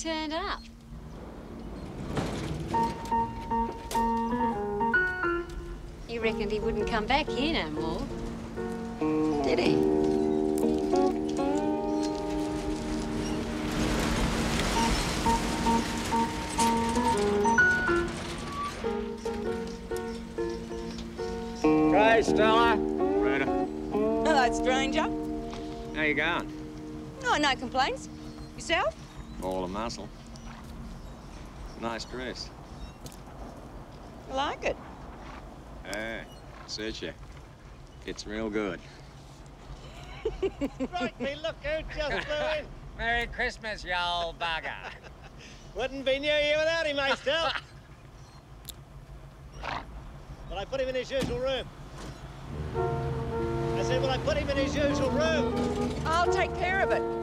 turned up. He reckoned he wouldn't come back here no more. Did he? Hey, Stella. Rhoda, Hello, stranger. how you going? No, no complaints. Yourself? All a muscle. Nice dress. I like it. Hey, suits you. It's real good. Right, me look who just flew in. Merry Christmas, you old bugger. Wouldn't be New Year without him, mate, still. But I put him in his usual room. I said, well, I put him in his usual room. I'll take care of it.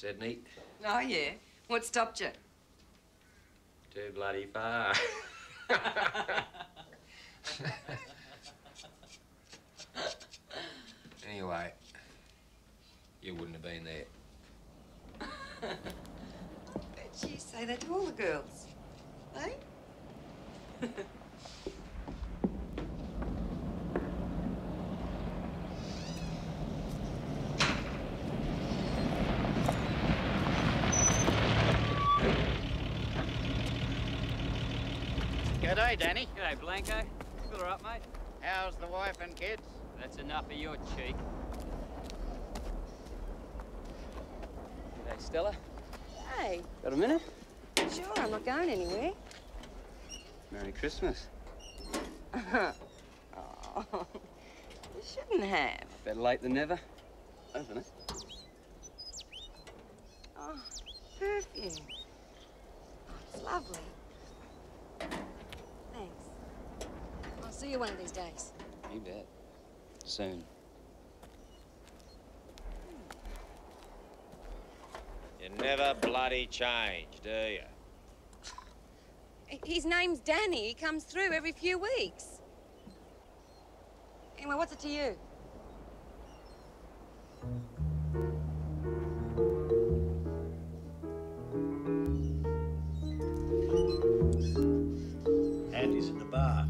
Said neat. Oh, yeah. What stopped you? Too bloody far. anyway, you wouldn't have been there. Bet you say that to all the girls. Eh? G'day, Danny. G'day, Blanco. Feel all right, mate? How's the wife and kids? Of your cheek. G'day, Stella. Hey, Got a minute? sure, I'm not going anywhere. Merry Christmas. oh, you shouldn't have. Better late than never. Open it. Oh, perfume. Oh, it's lovely. Thanks. I'll see you one of these days. You bet. Soon. You never bloody change, do you? His name's Danny. He comes through every few weeks. Anyway, what's it to you? Andy's in the bar.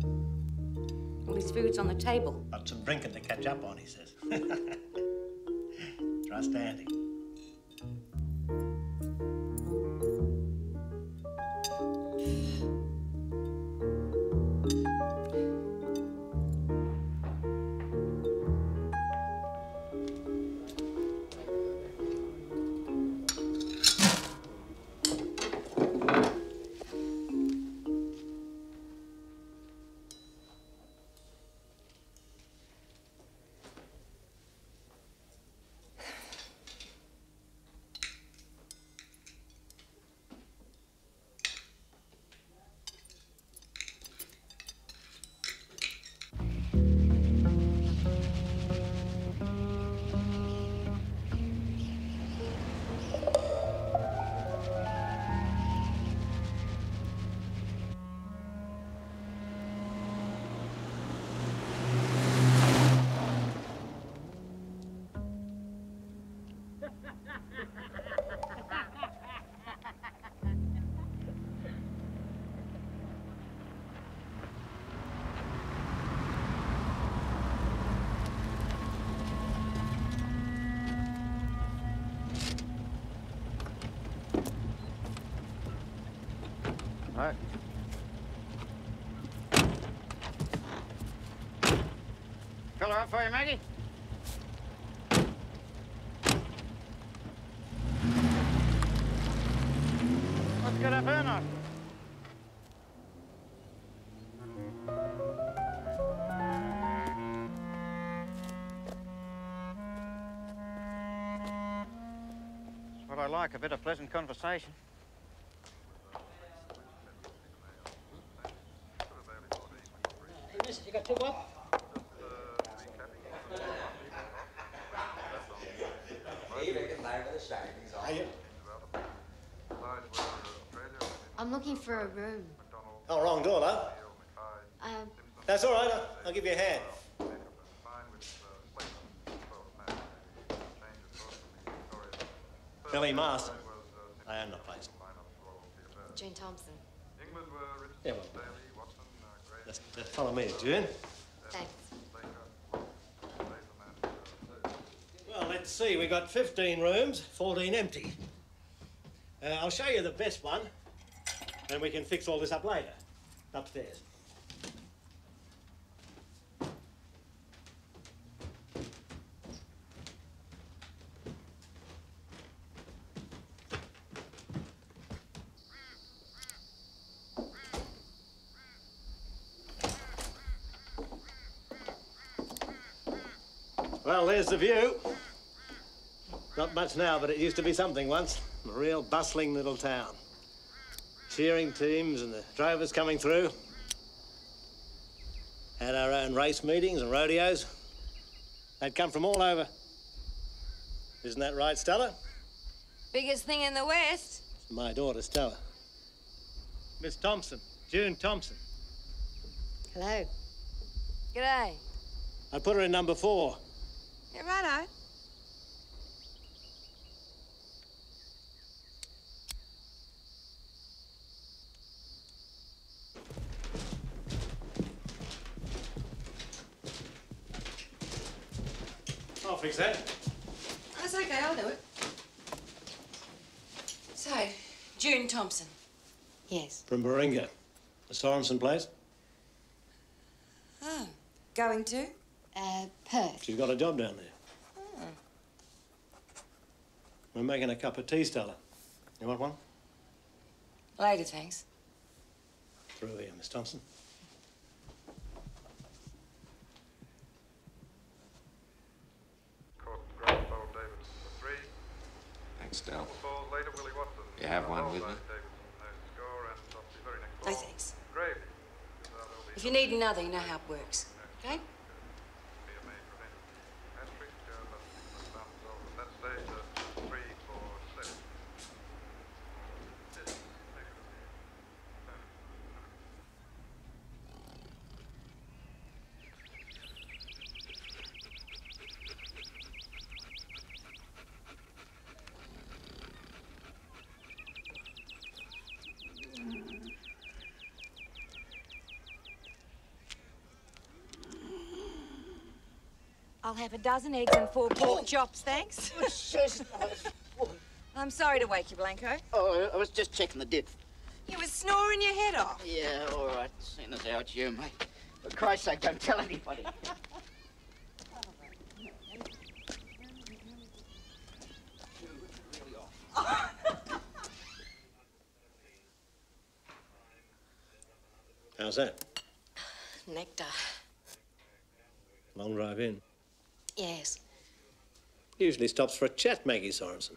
All his food's on the table. Up for you, Maggie. Let's get up in her. What I like, a bit of pleasant conversation. You got two what? I'm looking for a room. Oh, wrong door, though. Um, That's all right. I'll, I'll give you a hand. Billy Marsden. I own the place. June Thompson. Yeah, well, just follow me, June. Thanks. Well, let's see. We've got 15 rooms, 14 empty. Uh, I'll show you the best one, and we can fix all this up later. Upstairs. Well, there's the view. Not much now, but it used to be something once. A real bustling little town. Cheering teams and the drovers coming through. Had our own race meetings and rodeos. They'd come from all over. Isn't that right, Stella? Biggest thing in the West. It's My daughter, Stella. Miss Thompson, June Thompson. Hello. G'day. I put her in number four. Yeah, righto. I'll fix. That's okay, I'll do it. So, June Thompson. Yes. From Baringa. The Sorensen place. Oh, going to? Uh, Perth. She's got a job down there. We're making a cup of tea, Stella. You want one? Later, thanks. Through here, Miss Thompson. Thanks, You have one with me? No thanks. If you need another, you know how it works. Okay? I'll have a dozen eggs and four pork chops, thanks. I'm sorry to wake you, Blanco. Oh, I was just checking the diff. You were snoring your head off. Yeah, all right. Seeing as how it's you, mate. For Christ's sake, don't tell anybody. How's that? Nectar. Long drive in. Yes. Usually stops for a chat, Maggie Sorensen.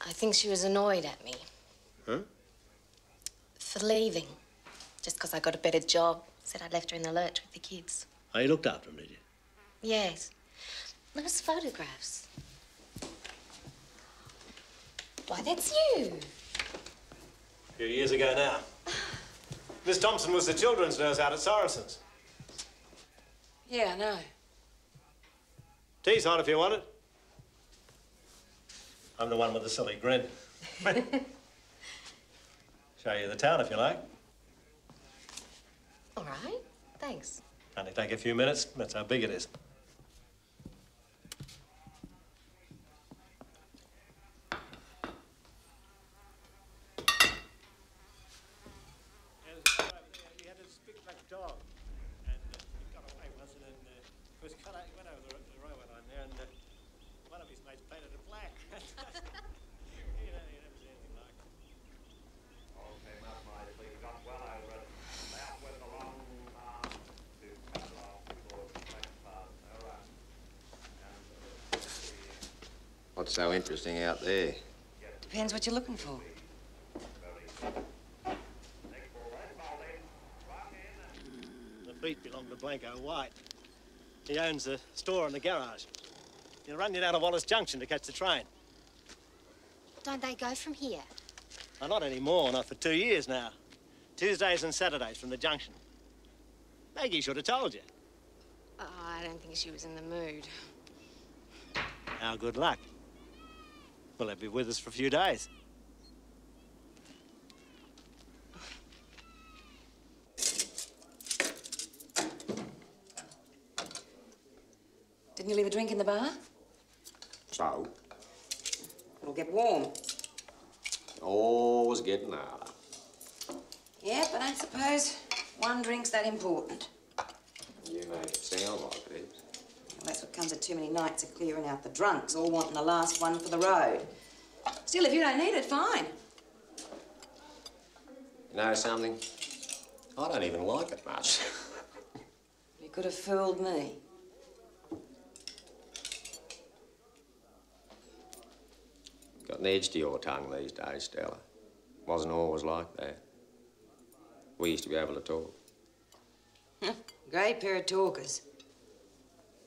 I think she was annoyed at me. Huh? For leaving. Just because I got a better job. Said I left her in the lurch with the kids. Oh, you looked after them, did you? Yes. Those photographs. Why, that's you. A few years ago now. Miss Thompson was the children's nurse out at Sorensen's. Yeah, I know. Tea's hot if you want it. I'm the one with the silly grin. Show you the town if you like. All right. Thanks. Only take a few minutes. That's how big it is. He had this big black dog, and uh, he got away once, and then uh, he was cut out. He went over the, the railway line there, and uh, one of his mates painted it black. you know, you never see anything like it. What's so interesting out there? Depends what you're looking for. The beat belonged to Blanco White. He owns the store and the garage. He'll run you down to Wallace Junction to catch the train. Don't they go from here? Oh, not anymore, not for two years now. Tuesdays and Saturdays from the junction. Maggie should have told you. Oh, I don't think she was in the mood. Our good luck. Well, they'll be with us for a few days. Didn't you leave a drink in the bar? So, It'll get warm. always getting out. Yeah, but I suppose one drink's that important. You make it sound like it is. What comes of too many nights of clearing out the drunks, all wanting the last one for the road. Still, if you don't need it, fine. You know something? I don't even like it much. You could have fooled me. Got an edge to your tongue these days, Stella. Wasn't always like that. We used to be able to talk. Great pair of talkers.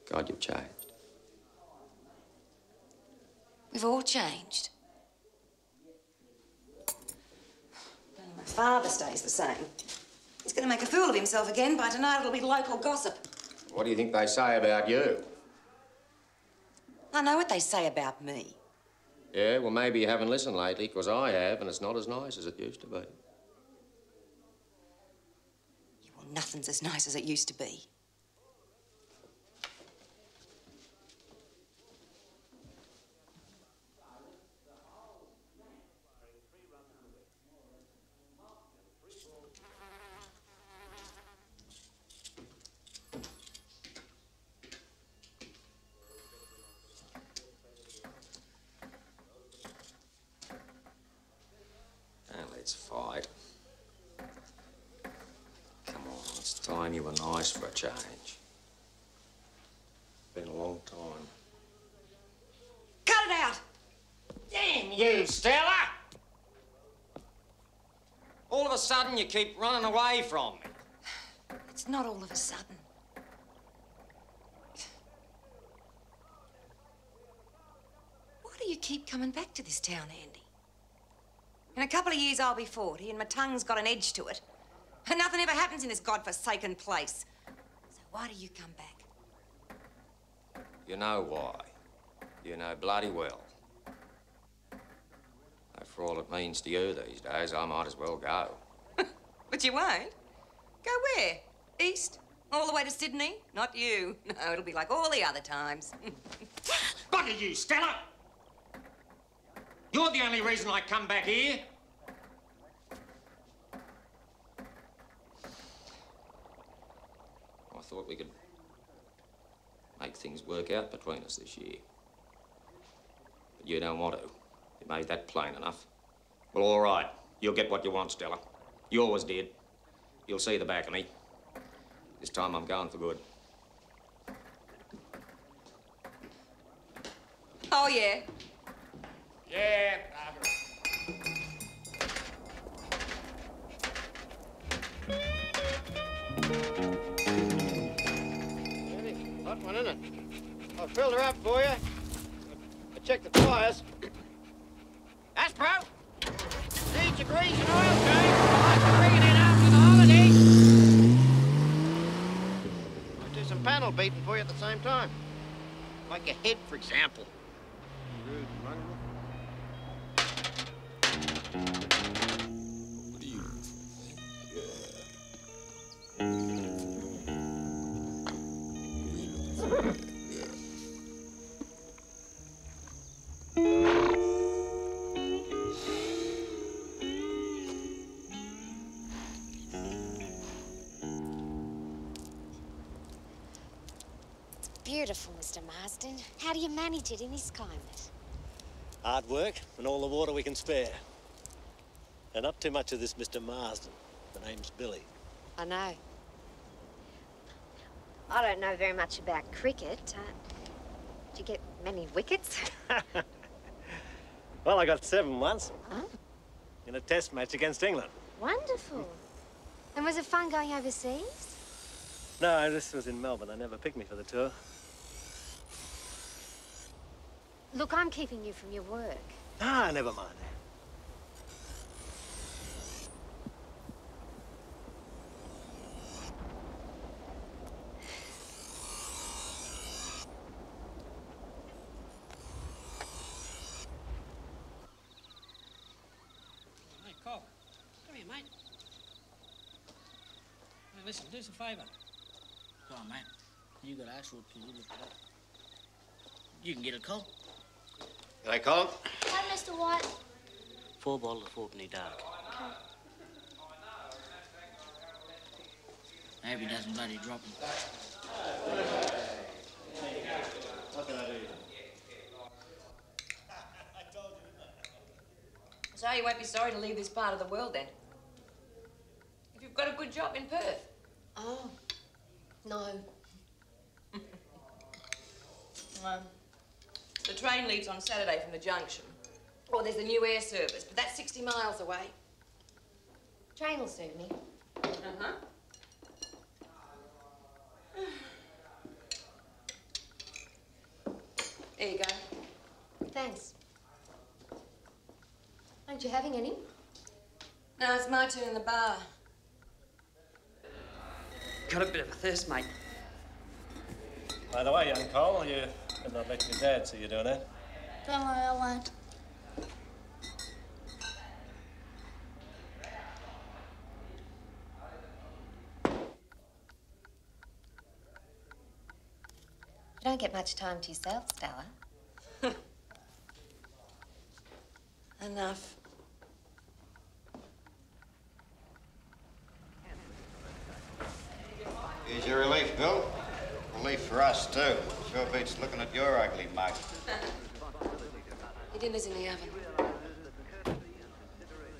God, you've changed. We've all changed. Only my father stays the same. He's going to make a fool of himself again. By tonight, it'll be local gossip. What do you think they say about you? I know what they say about me. Yeah, well, maybe you haven't listened lately, 'cause I have, and it's not as nice as it used to be. Well, nothing's as nice as it used to be. Now let's fight. Come on, it's time you were nice for a change. Been a long time. Cut it out! Damn you, Stella! All of a sudden, you keep running away from me. It's not all of a sudden. Why do you keep coming back to this town, Andy? In a couple of years, I'll be 40, and my tongue's got an edge to it. And nothing ever happens in this godforsaken place. So why do you come back? You know why. You know bloody well. For all it means to you these days, I might as well go. But you won't. Go where? East All the way to Sydney? Not you. No, it'll be like all the other times. Bugger you, Stella! You're the only reason I come back here. I thought we could make things work out between us this year. But you don't want to. You made that plain enough. Well, all right. You'll get what you want, Stella. You always did. You'll see the back of me. This time I'm gone for good. oh, yeah. Yeah. Hot one, isn't it? I filled her up for you. I checked the tires. Aspro! Need your grease and oil change. I'll have to bring it in after the holidays. I'll do some panel beating for you at the same time. Like a head, for example. Rude Beautiful, Mr. Marsden. How do you manage it in this climate? Hard work and all the water we can spare. And not too much of this, Mr. Marsden. The name's Billy. I know. I don't know very much about cricket. Uh, did you get many wickets? Well, I got seven once oh, in a test match against England. wonderful. And was it fun going overseas? No, this was in Melbourne. They never picked me for the tour. Look, I'm keeping you from your work. Ah, never mind. Hey, Cole. Come here, mate. Hey, listen, do us a favour. Go on, mate. You got ass whooped, you look it up. You can get a cold. G'day, Colin. Hi, Mr. White. Four bottles of fourpenny dark. I hope he doesn't bloody drop them. What can I do? So you won't be sorry to leave this part of the world then. If you've got a good job in Perth. Oh, no. Um, the train leaves on Saturday from the junction. Or there's a new air service, but that's 60 miles away. Train will suit me. Uh-huh. There you go. Thanks. Aren't you having any? Now it's my turn in the bar. Got a bit of a thirst, mate. By the way, young Cole, you better not let your dad see you doing that. Don't worry, I won't. You don't get much time to yourself, Stella. Enough. Here's your relief, Bill. Relief for us, too. Sure beats looking at your ugly mug. Your dinner's in the oven.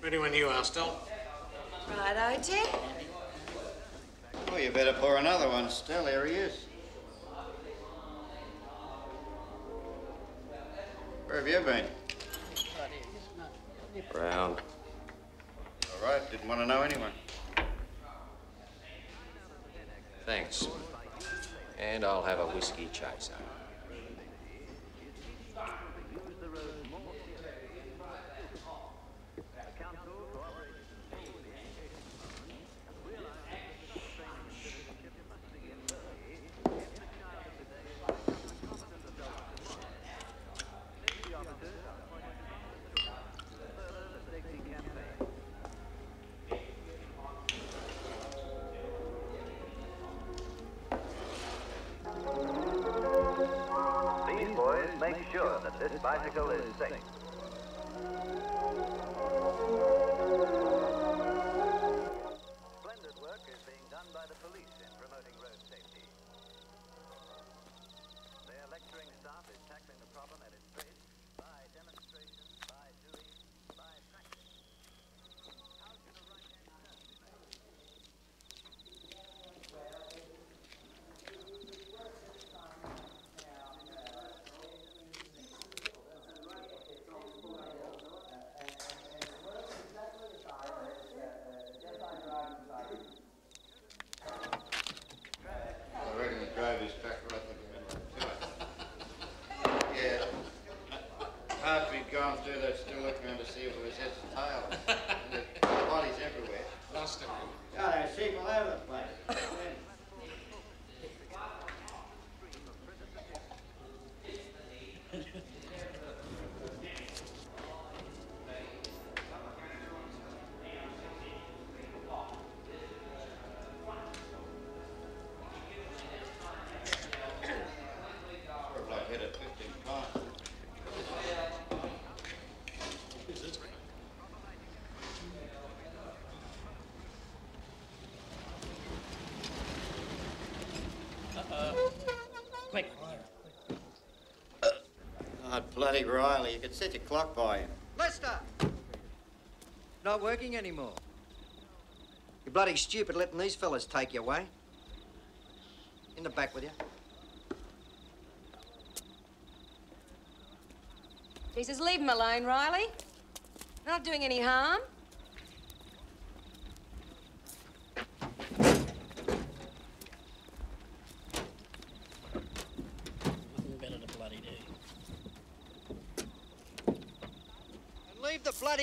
Ready when you are, Stella. Righto, Ted. Well, you better pour another one, Still, Here he is. Where have you been? Round. All right, didn't want to know anyone. Thanks. And I'll have a whiskey chaser. Bicycle is safe. Bloody Riley, you could set your clock by him. Lester! Not working anymore. You're bloody stupid letting these fellas take you away. In the back with you. Jesus, leave him alone, Riley. They're not doing any harm. Nothing better to bloody do. And leave the bloody grog alone. Bloody never fails,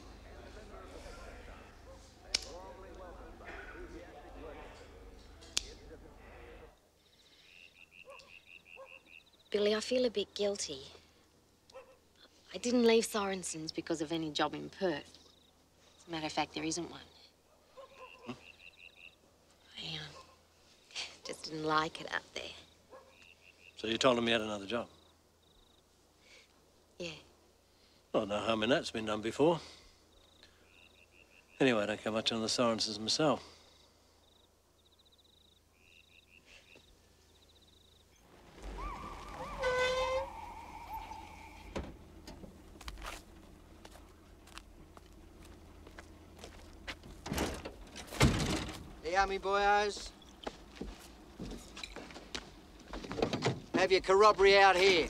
I feel a bit guilty. I didn't leave Sorensen's because of any job in Perth. As a matter of fact, there isn't one. I um, just didn't like it up there. So you told him you had another job? Yeah. Well, no harm in that. It's been done before. Anyway, I don't care much on the Sorensens myself. Army boyos. Have your corroboree out here.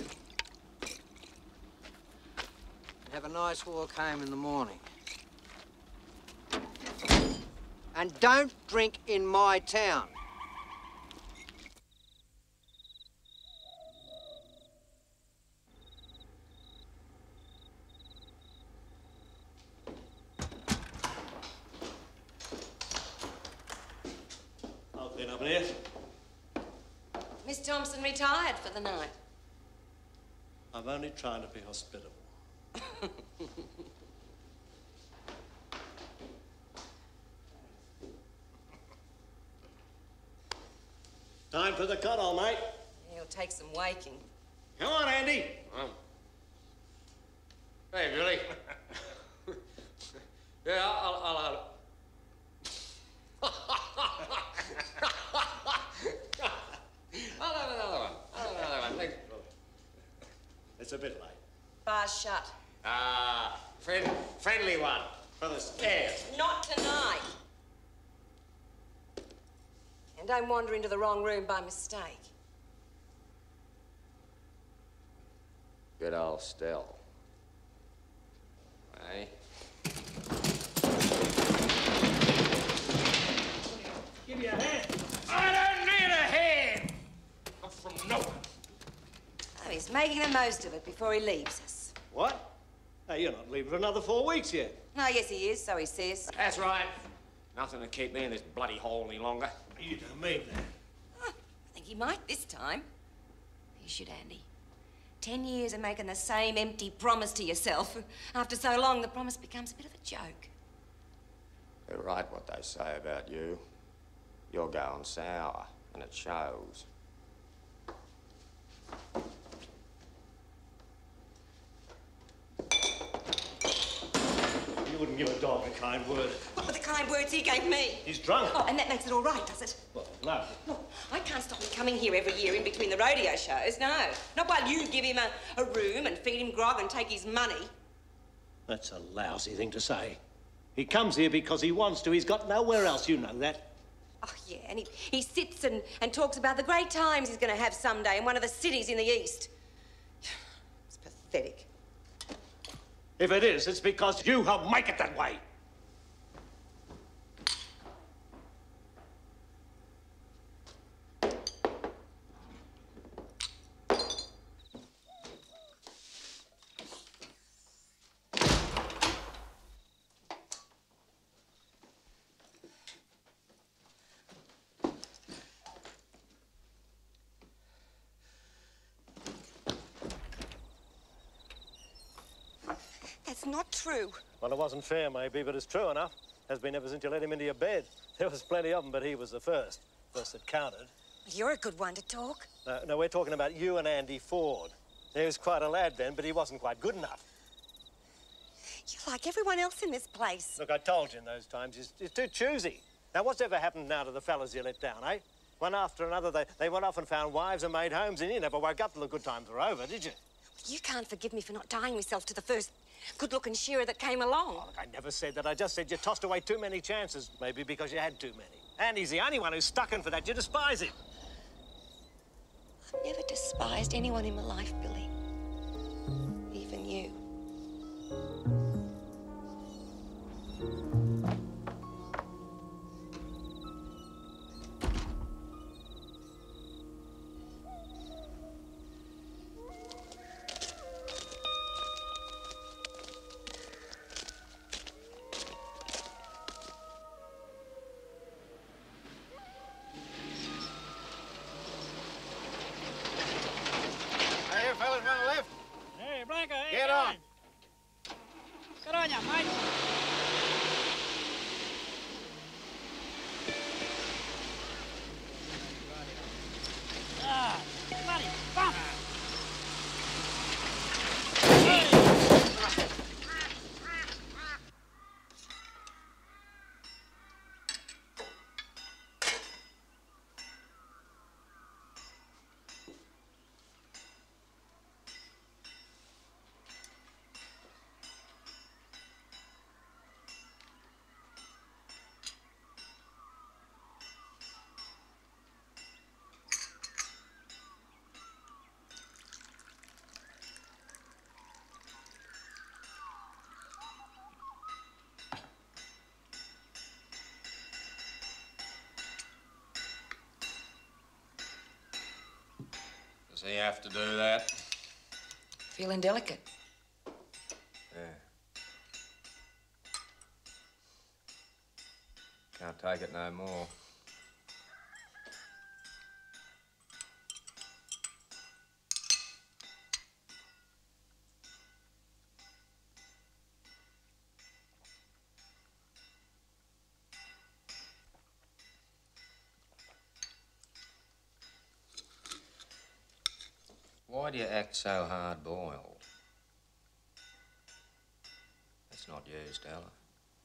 And have a nice walk home in the morning. And don't drink in my town. I'll clean up in here. Miss Thompson retired for the night. I'm only trying to be hospitable. Time for the cuddle, mate. He'll take some waking. Come on, Andy. Hey, Billy. yeah, I'll, I'll, I'll. I'll have another one. I'll have another one. Thanks. It's a bit late. Bar's shut. Ah, friend, friendly one for the stairs. Not tonight. And don't wander into the wrong room by mistake. Good old Stell. Hey? Give me a hand. I don't need a hand. I'm from nowhere. Oh, he's making the most of it before he leaves us. What? Hey, you're not leaving for another four weeks yet. No, yes, he is, so he says. That's right. Nothing to keep me in this bloody hole any longer. You don't mean that. I think he might this time. You should, Andy. Ten years of making the same empty promise to yourself. After so long, the promise becomes a bit of a joke. They're right what they say about you. You're going sour, and it shows. Wouldn't give a dog a kind word. What were the kind words he gave me? He's drunk. Oh, and that makes it all right, does it? Well, no. Look, I can't stop him coming here every year in between the rodeo shows, no. Not while you give him a, a room and feed him grog and take his money. That's a lousy thing to say. He comes here because he wants to. He's got nowhere else. You know that. Oh, yeah, and he, he sits and, and talks about the great times he's going to have someday in one of the cities in the East. It's pathetic. If it is, it's because you helped make it that way. That's not true. Well, it wasn't fair, maybe, but it's true enough. Has been ever since you let him into your bed. There was plenty of them, but he was the first. First that counted. You're a good one to talk. No, no, we're talking about you and Andy Ford. He was quite a lad then, but he wasn't quite good enough. You're like everyone else in this place. Look, I told you in those times, he's, he's too choosy. Now, what's ever happened now to the fellas you let down, eh? One after another, they, they went off and found wives and made homes, and you never woke up till the good times were over, did you? You can't forgive me for not tying myself to the first good-looking shearer that came along. Oh, look, I never said that. I just said you tossed away too many chances, maybe because you had too many. And he's the only one who's stuck in for that. You despise him. I've never despised anyone in my life, Billy. Even you. Does he have to do that? Feeling delicate. Yeah. Can't take it no more. So hard boiled? That's not you, Stella.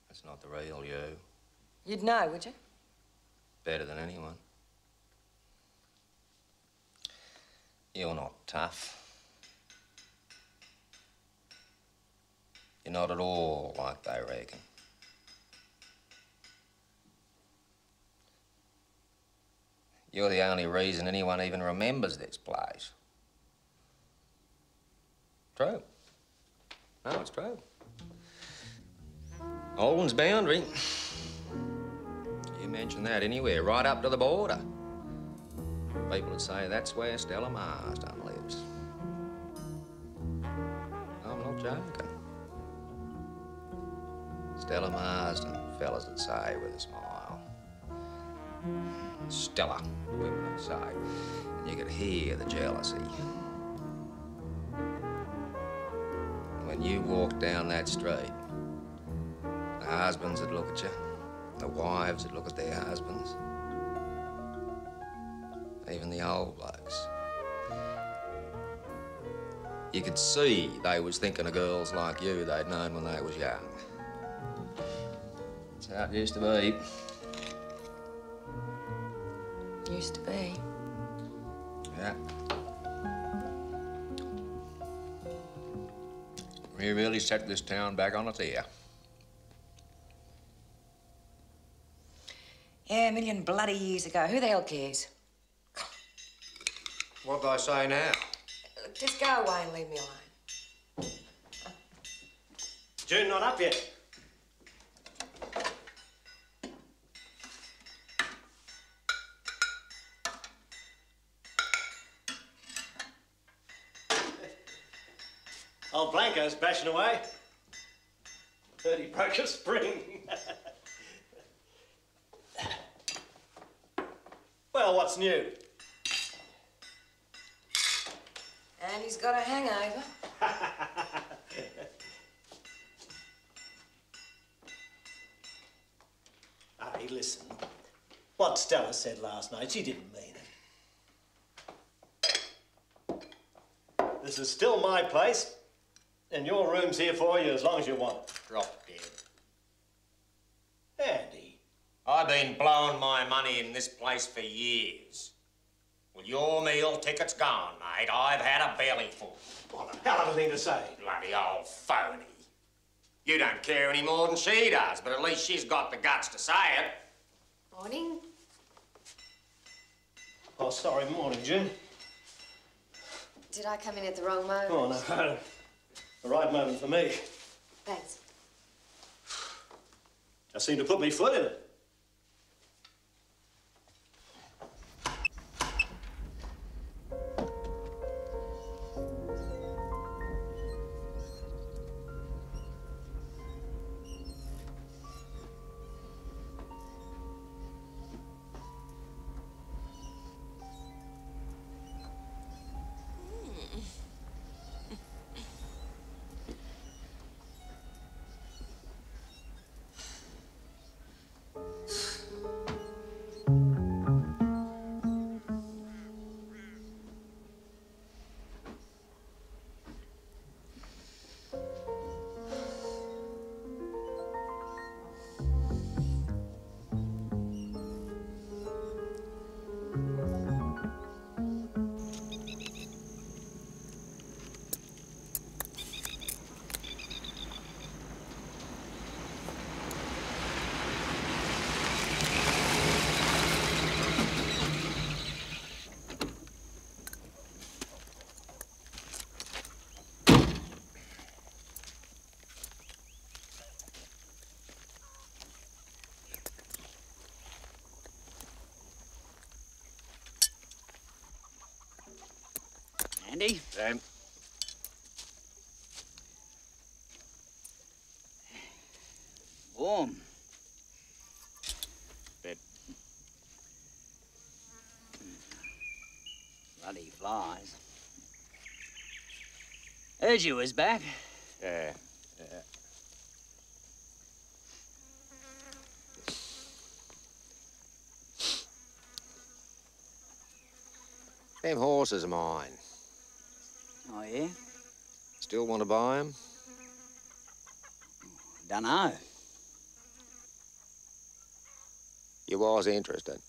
That's not the real you. You'd know, would you? Better than anyone. You're not tough. You're not at all like they reckon. You're the only reason anyone even remembers this place. True. No, it's true. Alden's boundary. You mention that anywhere, right up to the border. People would say that's where Stella Marsden lives. I'm not joking. Stella Marsden, fellas would say with a smile. Stella, women would say. And you could hear the jealousy. When you walked down that street, the husbands would look at you, the wives would look at their husbands, even the old blokes. You could see they was thinking of girls like you they'd known when they was young. That's how it used to be. Used to be. Yeah. We really set this town back on its ear. Yeah, a million bloody years ago. Who the hell cares? What do I say now? Look, just go away and leave me alone. June not up yet. Old Blanco's bashing away. Heard he broke a spring. well, what's new? And he's got a hangover. Hey, listen. What Stella said last night, she didn't mean it. This is still my place, and your room's here for you as long as you want it. Drop dead. Andy. I've been blowing my money in this place for years. Well, your meal ticket's gone, mate. I've had a bellyful. What a hell of a thing to say. Bloody old phony. You don't care any more than she does, but at least she's got the guts to say it. Morning. Oh, sorry, morning, June. Did I come in at the wrong moment? Oh, no. The right moment for me. Thanks. I seem to put me foot in it. Andy? Sam. Warm. Bit. Bloody flies. Heard you was back. Yeah, yeah. Them horses are mine. Oh, yeah? Still want to buy 'em? Dunno. You was interested.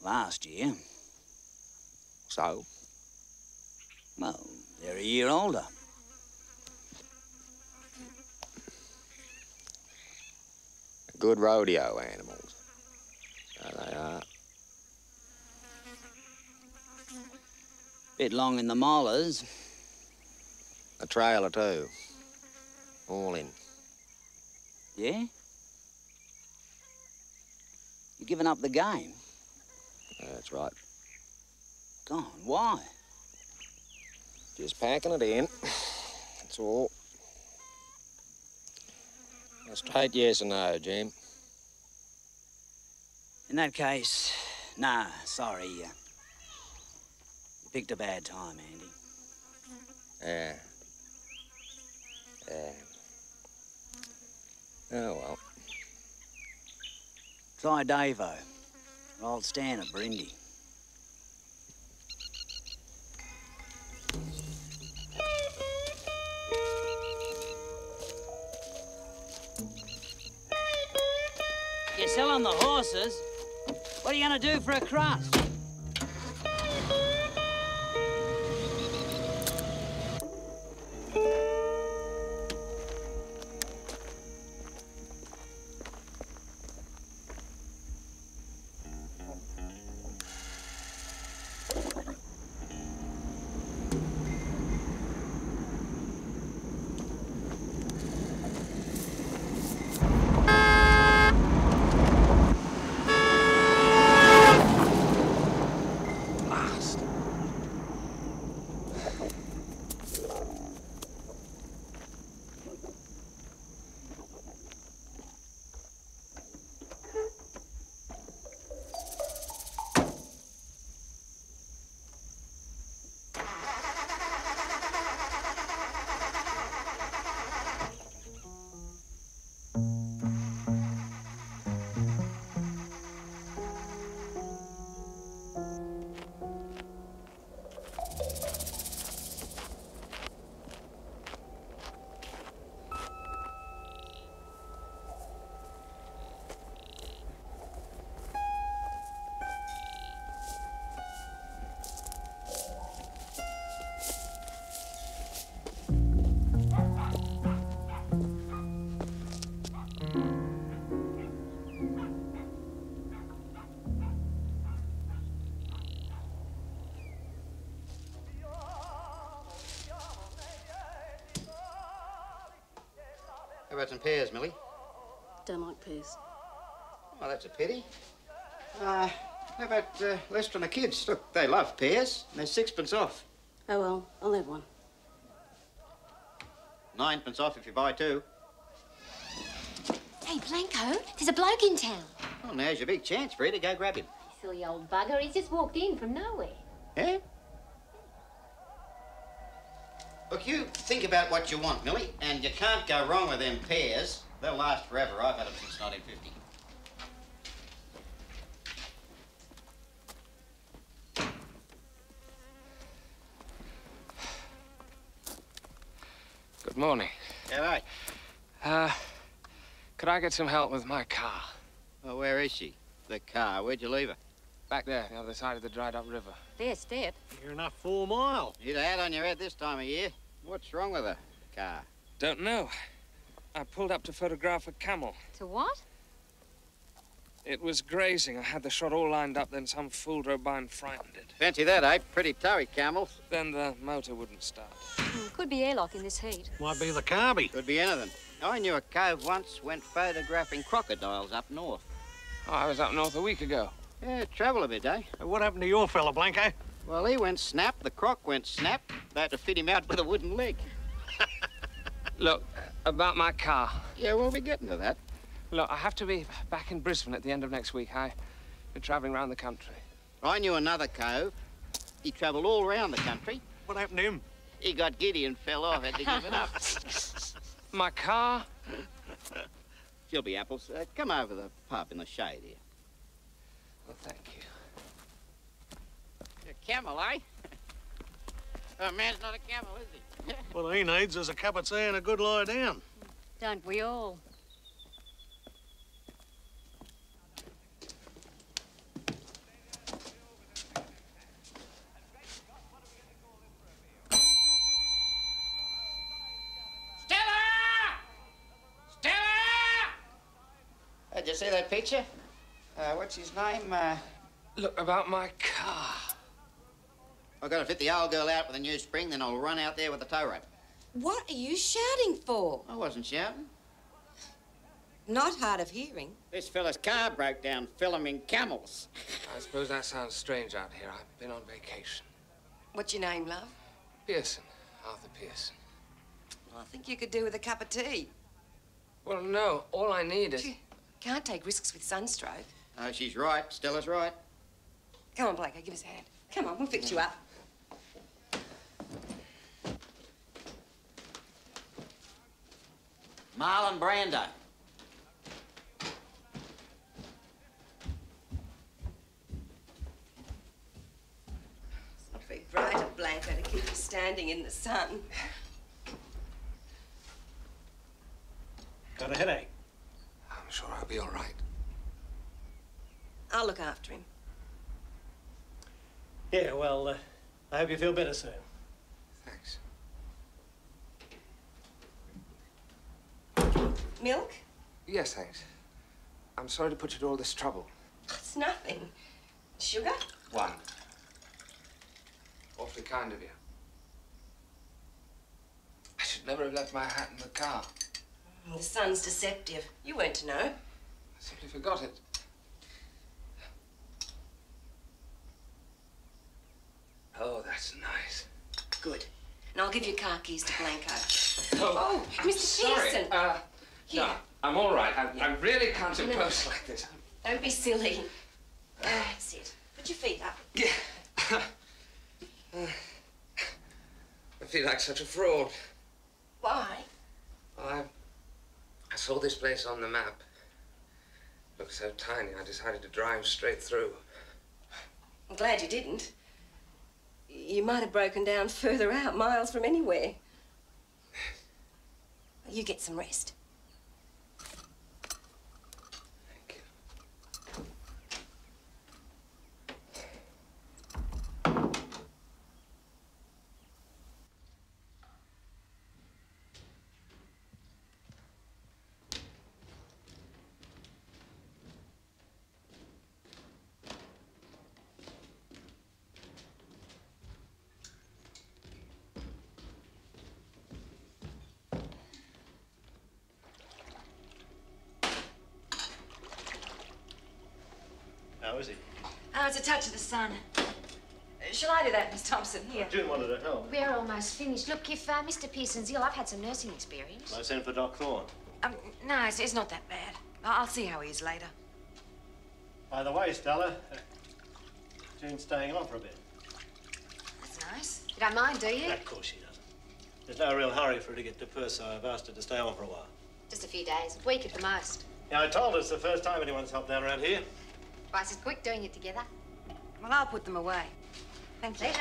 Last year. So? Well, they're a year older. Good rodeo animals. So they are. Bit long in the molars. A trail or two. All in. Yeah? You're giving up the game? That's right. Gone. Why? Just packing it in. That's all. A straight yes or no, Jim. In that case, nah, sorry. You picked a bad time, Andy. Yeah. Yeah. Oh, well. Try Davo. Or old Stan at Brindy. You're selling the horses? What are you gonna do for a crust? Mm-hmm. Some pears, Millie? Don't like pears. Oh, that's a pity. Uh, how about uh, Lester and the kids? Look, they love pears. and They're sixpence off. Oh well, I'll have one. Ninepence off if you buy two. Hey, Blanco, there's a bloke in town. Well, now's your big chance, Bree, to go grab him. Silly old bugger, he's just walked in from nowhere. Think about what you want, Millie, and you can't go wrong with them pears. They'll last forever. I've had them since 1950. Good morning. Yeah, right. Uh, could I get some help with my car? Well, where is she? The car. Where'd you leave her? Back there, the other side of the dried up river. There, step. You're enough four mile. You'd have had on your head this time of year. What's wrong with the car? Don't know. I pulled up to photograph a camel. To what? It was grazing. I had the shot all lined up, then some fool drove by and frightened it. Fancy that, eh? Pretty towy camels. Then the motor wouldn't start. Could be airlock in this heat. Might be the carby. Could be anything. I knew a cove once went photographing crocodiles up north. Oh, I was up north a week ago. Yeah, travel a bit, eh? What happened to your fella, Blanco? Well, he went snap, the croc went snap. They had to fit him out with a wooden leg. Look, about my car. Yeah, we'll be getting to that. Look, I have to be back in Brisbane at the end of next week. I've been traveling around the country. I knew another cove. He travelled all around the country. What happened to him? He got giddy and fell off, had to give it up. My car? She'll be apples. Uh, come over the pub in the shade here. Well, thank you. A camel, eh? A man's not a camel, is he? Well, he needs is a cup of tea and a good lie down. Don't we all? Uh, did you see that picture? Uh, what's his name? Uh, Look, about my car. I've got to fit the old girl out with a new spring, then I'll run out there with the tow rope. What are you shouting for? I wasn't shouting. Not hard of hearing. This fella's car broke down filming camels. I suppose that sounds strange out here. I've been on vacation. What's your name, love? Pearson. Arthur Pearson. Well, I think you could do with a cup of tea. Well, no. All I need is. Can't take risks with sunstroke. Uh, she's right. Stella's right. Come on, Blanco, give us a hand. Come on, we'll fix you up. Marlon Brando. It's not very bright of Blanco to keep you standing in the sun. Got a headache? I'm sure I'll be all right. I'll look after him. Yeah, well, uh, I hope you feel better soon. Thanks. Milk? Yes, thanks. I'm sorry to put you to all this trouble. It's nothing. Sugar? One. Awfully kind of you. I should never have left my hat in the car. The sun's deceptive. You weren't to know. I simply forgot it. Oh, that's nice. Good. And I'll give you car keys to Blanco. Oh, I'm Mr. Pearson. Uh, Here. no, I'm all right. I, I really can't do No, like this. Don't be silly. Uh, That's it. Put your feet up. Yeah. I feel like such a fraud. Why? I, I saw this place on the map. It Looked so tiny, I decided to drive straight through. I'm glad you didn't. You might have broken down further out, miles from anywhere. You get some rest. Sun. Shall I do that, Miss Thompson? Here. June wanted to help. We're almost finished. Look, if uh, Mr. Pearson's ill, I've had some nursing experience. I sent for Doc Thorne. Um, no, it's, it's not that bad. I- I'll see how he is later. By the way, Stella, uh, June's staying on for a bit. That's nice. You don't mind, do you? Of course she doesn't. There's no real hurry for her to get to Perth, so I've asked her to stay on for a while. Just a few days, a week at the most. Yeah, I told her it's the first time anyone's helped out around here. Twice as quick doing it together. Well, I'll put them away. Thank you. Later.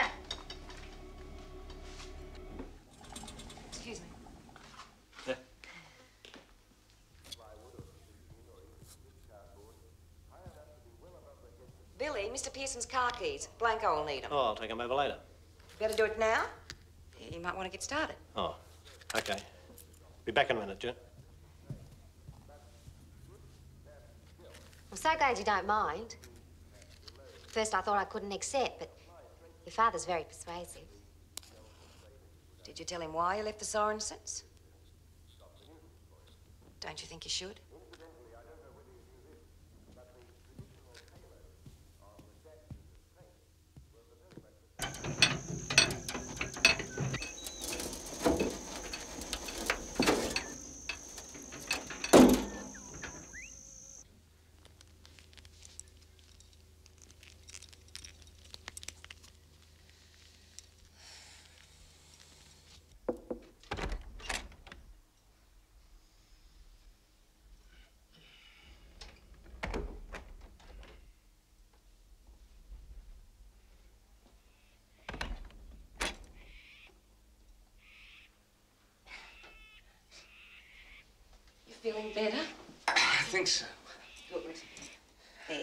Excuse me. Billy, Mr. Pearson's car keys. Blanco will need them. Oh, I'll take them over later. Better do it now. You might want to get started. Oh, okay. Be back in a minute, June. I'm so glad you don't mind. First, I thought I couldn't accept, but your father's very persuasive. Did you tell him why you left the Sorensens? Don't you think you should? Feeling better? I think so. Good. There.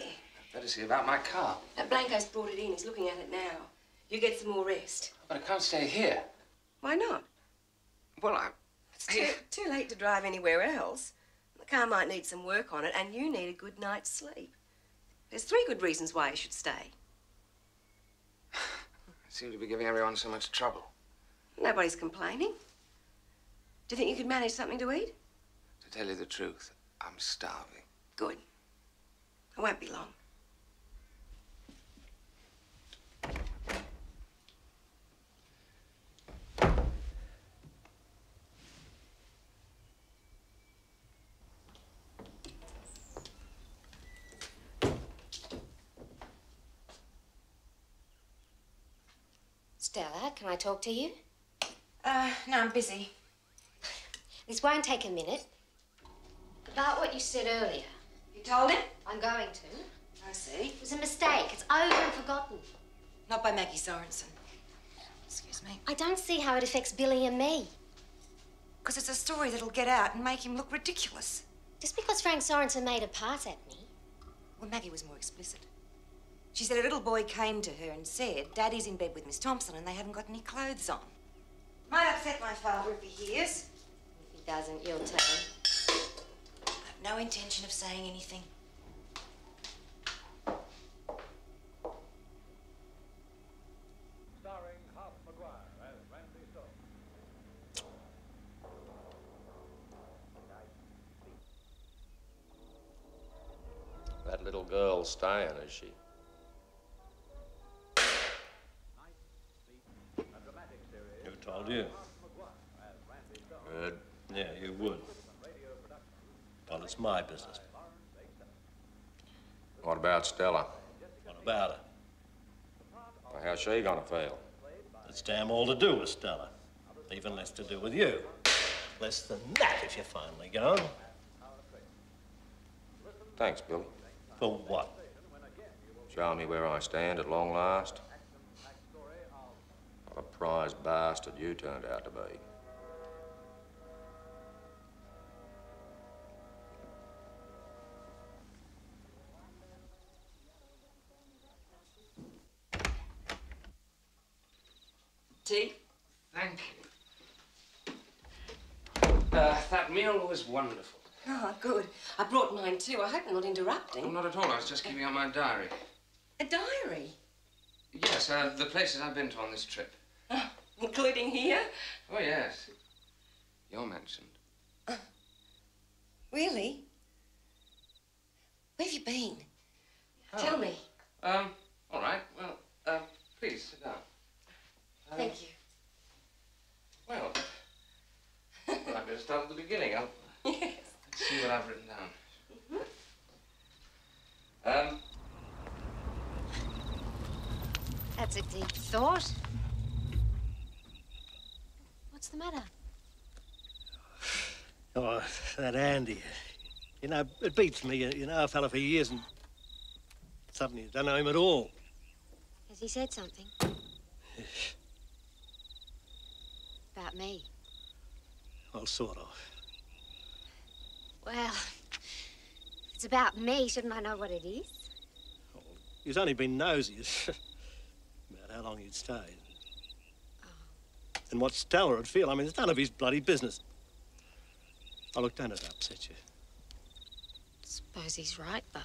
Better see about my car. Blanco's brought it in. He's looking at it now. You get some more rest. But I can't stay here. Why not? Well, I. It's too, too late to drive anywhere else. The car might need some work on it, and you need a good night's sleep. There's three good reasons why you should stay. I seem to be giving everyone so much trouble. Nobody's complaining. Do you think you could manage something to eat? To tell you the truth, I'm starving. Good. I won't be long. Stella, can I talk to you? Uh, no, I'm busy. This won't take a minute. About what you said earlier. You told him? I'm going to. I see. It was a mistake. It's over and forgotten. Not by Maggie Sorensen. Excuse me. I don't see how it affects Billy and me. Because it's a story that'll get out and make him look ridiculous. Just because Frank Sorensen made a pass at me. Well, Maggie was more explicit. She said a little boy came to her and said, Daddy's in bed with Miss Thompson and they haven't got any clothes on. Might upset my father if he hears. If he doesn't, you'll tell him. I have no intention of saying anything. Starring Hop McGuire as Randy Stone. That little girl's staying, is she? Who told you? Good. Yeah, you would. It's my business. What about Stella? What about her? Well, how's she gonna fail? It's damn all to do with Stella. Even less to do with you. Less than that if you're finally gone. Thanks, Billy. For what? Show me where I stand at long last. What a prize bastard you turned out to be. Tea? Thank you. Uh, that meal was wonderful. Oh, good. I brought mine too. I hope I'm not interrupting. Oh, not at all. I was just keeping on my diary. A diary? Yes, uh, the places I've been to on this trip. Including here? Oh, yes. You're mentioned. Really? Where have you been? Oh. Tell me. Um, all right. Well, uh, please sit down. Um, Thank you. Well, well, I better start at the beginning. I'll Yes. let's see what I've written down. Um, That's a deep thought. What's the matter? Oh, that Andy. You know, it beats me. You you know a fella for years and suddenly you don't know him at all. Has he said something? About me? Well, sort of. Well, it's about me, shouldn't I know what it is? He's only been nosy about how long you'd stayed. And what Stella would feel. I mean, it's none of his bloody business. Oh, look, don't it upset you. Suppose he's right, though.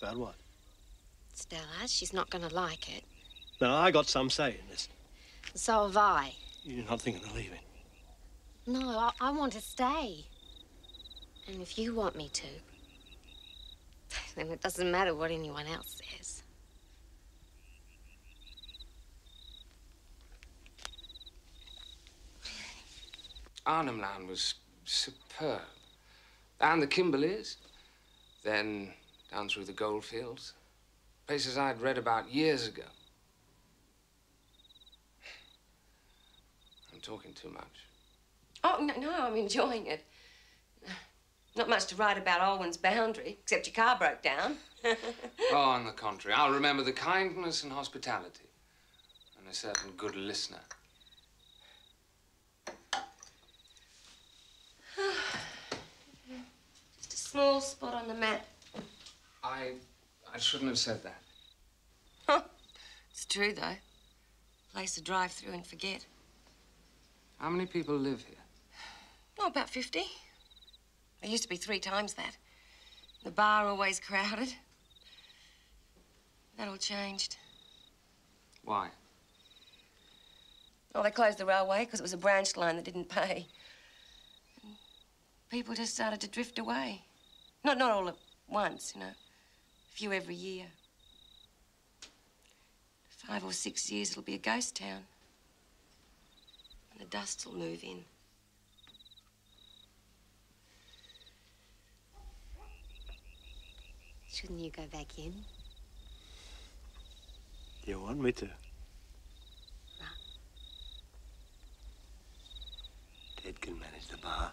About what? Stella, she's not going to like it. No, I got some say in this. So have I. You're not thinking of leaving. No, I, I want to stay. And if you want me to, then it doesn't matter what anyone else says. Arnhem Land was superb. And the Kimberleys. Then down through the goldfields. Places I'd read about years ago. I'm talking too much. Oh, no, no, I'm enjoying it. Not much to write about Alwyn's boundary, except your car broke down. oh, on the contrary, I'll remember the kindness and hospitality. And a certain good listener. Just a small spot on the map. I. I shouldn't have said that. It's true, though. Place to drive through and forget. How many people live here? Oh, about 50. There used to be three times that. The bar always crowded. That all changed. Why? Oh, they closed the railway because it was a branch line that didn't pay. And people just started to drift away. Not, not all at once, you know. A few every year. Five or six years, it'll be a ghost town. And the dust will move in. Shouldn't you go back in? You want me to? Ted can manage the bar.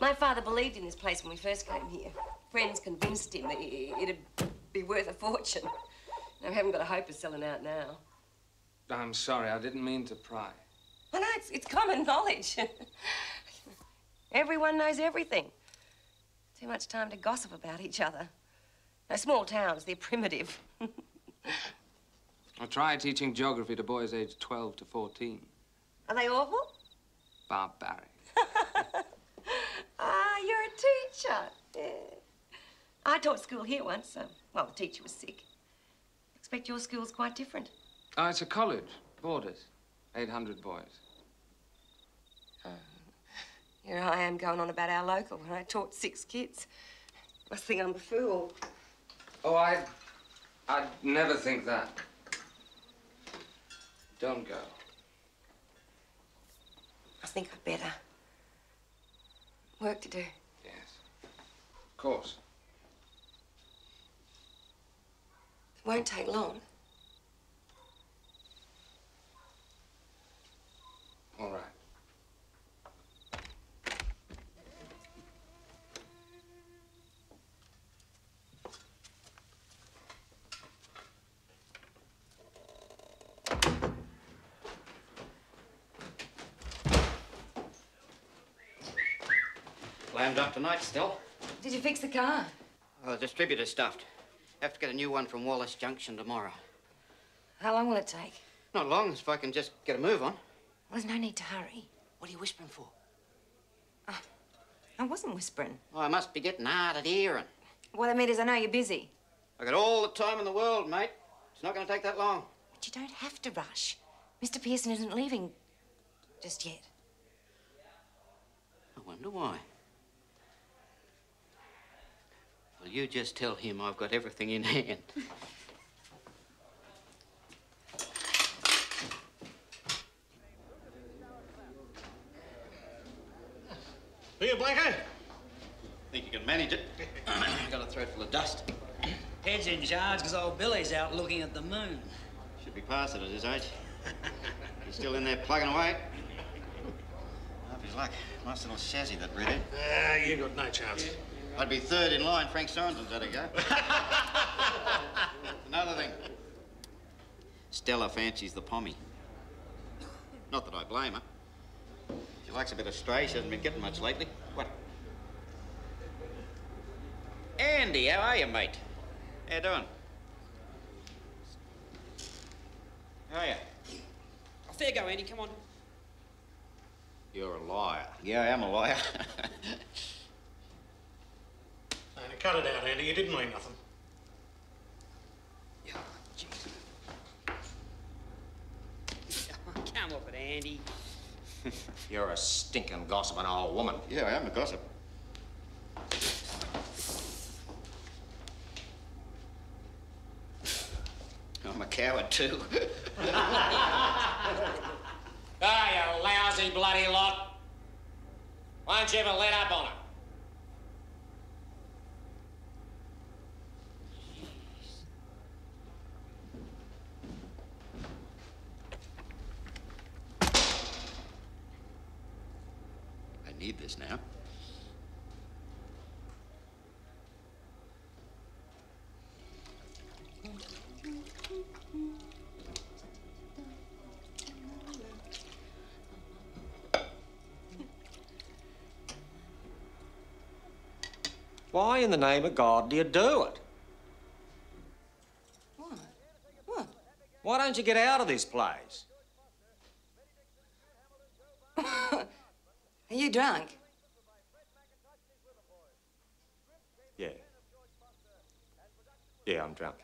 My father believed in this place when we first came here. Friends convinced him that it'd be worth a fortune. Now, we haven't got a hope of selling out now. I'm sorry, I didn't mean to pry. Well, no, it's, it's common knowledge. Everyone knows everything. Too much time to gossip about each other. Now, small towns, they're primitive. I try teaching geography to boys aged 12 to 14. Are they awful? Barbaric. Ah, you're a teacher. Yeah. I taught school here once. Um, well, the teacher was sick. Expect your school's quite different. Oh, it's a college. Boarders. 800 boys. Here I am going on about our local when I taught six kids. Must think I'm a fool. Oh, I... I'd never think that. Don't go. I think I'd better. Work to do. Yes. Of course. It won't take long. All right. Lambed up tonight still. Did you fix the car? Oh, the distributor's stuffed. Have to get a new one from Wallace Junction tomorrow. How long will it take? Not long, if I can just get a move on. Well, there's no need to hurry. What are you whispering for? Ah, I wasn't whispering. Oh, I must be getting hard at hearing. What I mean is I know you're busy. I got all the time in the world, mate. It's not going to take that long. But you don't have to rush. Mr. Pearson isn't leaving just yet. I wonder why. Well, you just tell him I've got everything in hand. Here, Blanco. Think you can manage it? got a throat full of dust. Ted's in charge because old Billy's out looking at the moon. Should be past it at his age. He's still in there plugging away. Half his luck. Nice little chassis, that redhead. Ah, you got no chance. I'd be third in line. Frank Sorensen's had a go. Another thing. Stella fancies the pommy. Not that I blame her. She likes a bit of stray. She hasn't been getting much lately. What? Andy, how are you, mate? How you doing? How are you? Fair go, Andy, come on. You're a liar. Yeah, I am a liar. Now, cut it out, Andy. You didn't mean nothing. Come off it, Andy. You're a stinking gossiping old woman. yeah, I am a gossip. I'm a coward, too. Ah, you lousy bloody lot. Why don't you ever let up on it? I now. Why in the name of God do you do it? What? What? Why don't you get out of this place? Are you drunk? Yeah, I'm drunk.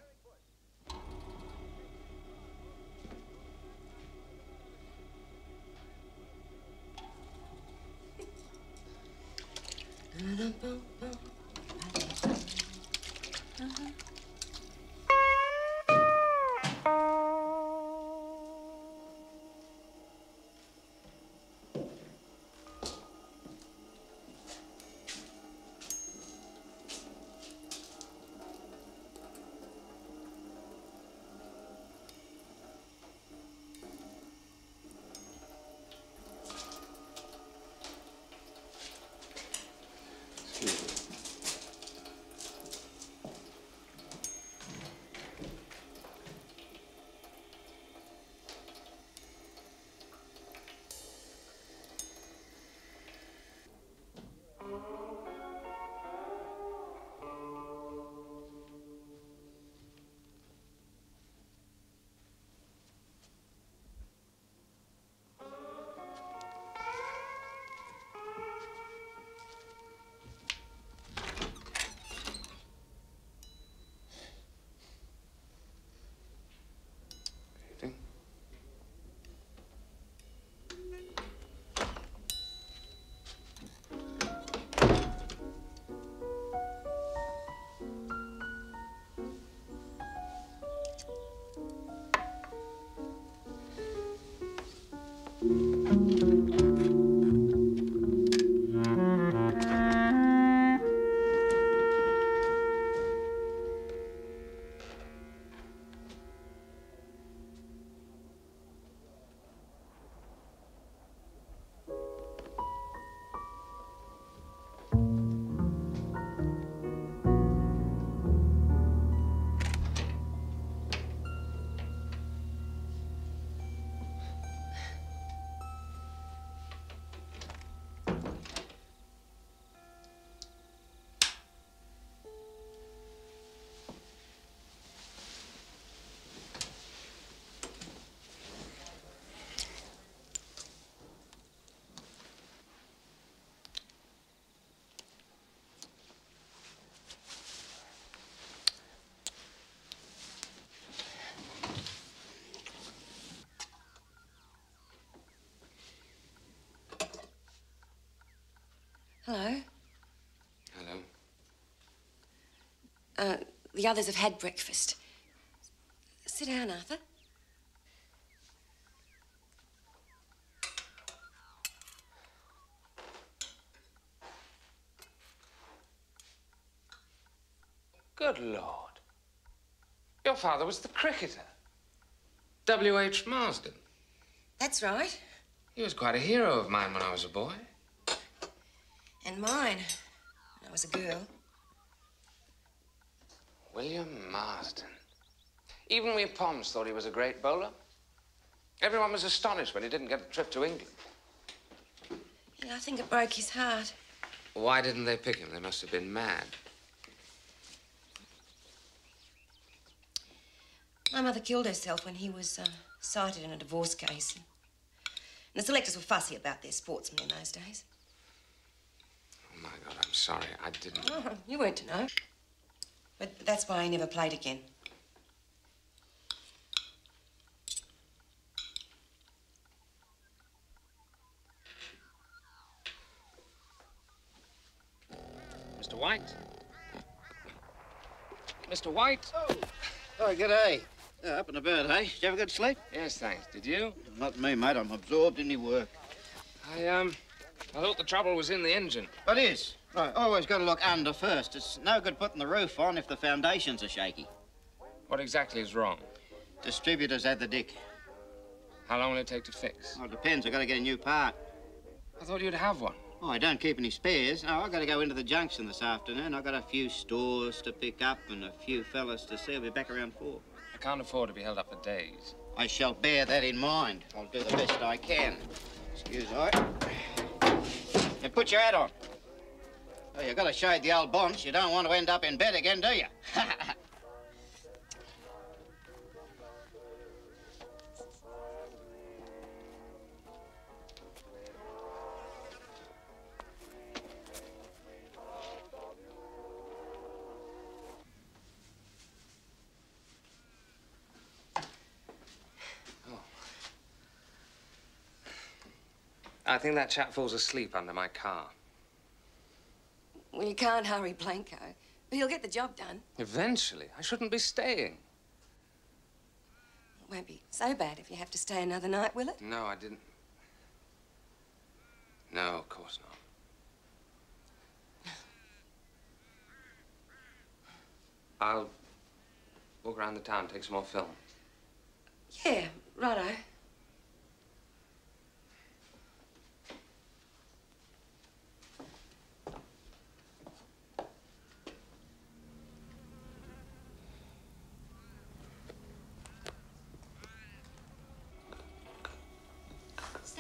Uh-huh. Hello. Hello. Uh, the others have had breakfast. Sit down, Arthur. Good Lord. Your father was the cricketer. W.H. Marsden. That's right. He was quite a hero of mine when I was a boy. And mine. When I was a girl. William Marsden. Even we Poms thought he was a great bowler. Everyone was astonished when he didn't get a trip to England. Yeah, I think it broke his heart. Why didn't they pick him? They must have been mad. My mother killed herself when he was uh, cited in a divorce case. And the selectors were fussy about their sportsmen in those days. Oh, my God, I'm sorry. I didn't. Oh, you weren't to know. But that's why I never played again. Mr. White? Mr. White? Oh, oh g'day. Uh, up and about, hey? Did you have a good sleep? Yes, thanks. Did you? Not me, mate. I'm absorbed in my work. I, um, I thought the trouble was in the engine. It is. Right, always got to look under first. It's no good putting the roof on if the foundations are shaky. What exactly is wrong? Distributors had the dick. How long will it take to fix? Oh, it depends. I've got to get a new part. I thought you'd have one. Oh, I don't keep any spares. No, I've got to go into the junction this afternoon. I've got a few stores to pick up and a few fellas to see. I'll be back around four. I can't afford to be held up for days. I shall bear that in mind. I'll do the best I can. Excuse I. And put your hat on. Oh, you've got to shade the old bonds. You don't want to end up in bed again, do you? think that chap falls asleep under my car. Well, you can't hurry Blanco. But he'll get the job done. Eventually. I shouldn't be staying. It won't be so bad if you have to stay another night, will it? No, I didn't. No, of course not. I'll walk around the town, take some more film. Yeah, righto.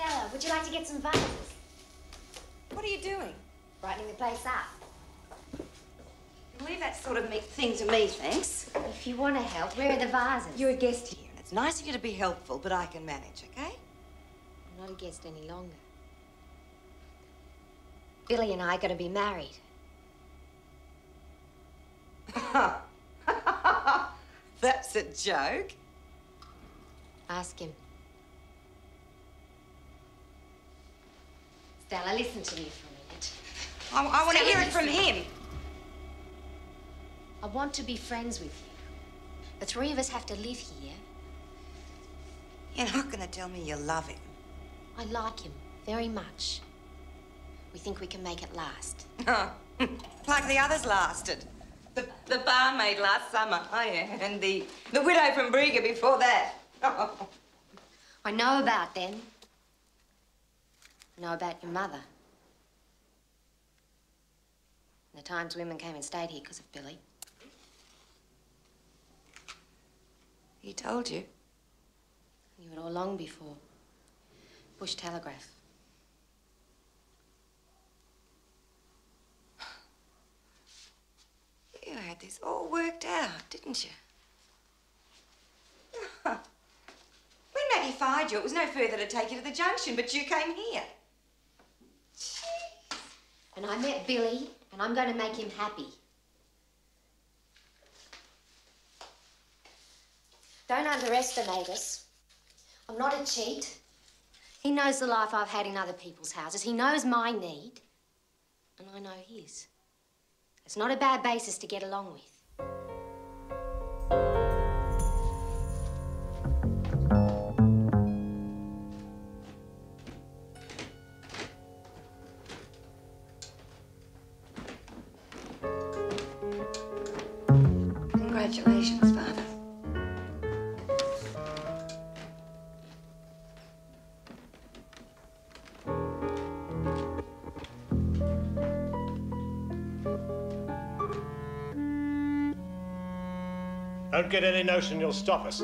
Stella, would you like to get some vases? What are you doing? Brightening the place up. Leave that sort of thing to me, thanks. If you want to help, where are the vases? You're a guest here, and it's nice of you to be helpful, but I can manage, okay? I'm not a guest any longer. Billy and I are going to be married. That's a joke. Ask him. Stella, listen to me for a minute. I, I want to hear it from him. I want to be friends with you. The three of us have to live here. You're not going to tell me you love him. I like him very much. We think we can make it last. Oh, like the others lasted. The, the barmaid last summer, oh yeah, and the, the widow from Briga before that. I know about them. Know about your mother. And the times women came and stayed here because of Billy. He told you? I knew it all long before. Bush Telegraph. You had this all worked out, didn't you? when Maggie fired you, it was no further to take you to the junction, but you came here. And I met Billy, and I'm going to make him happy. Don't underestimate us. I'm not a cheat. He knows the life I've had in other people's houses. He knows my need, and I know his. It's not a bad basis to get along with. Don't get any notion you'll stop us.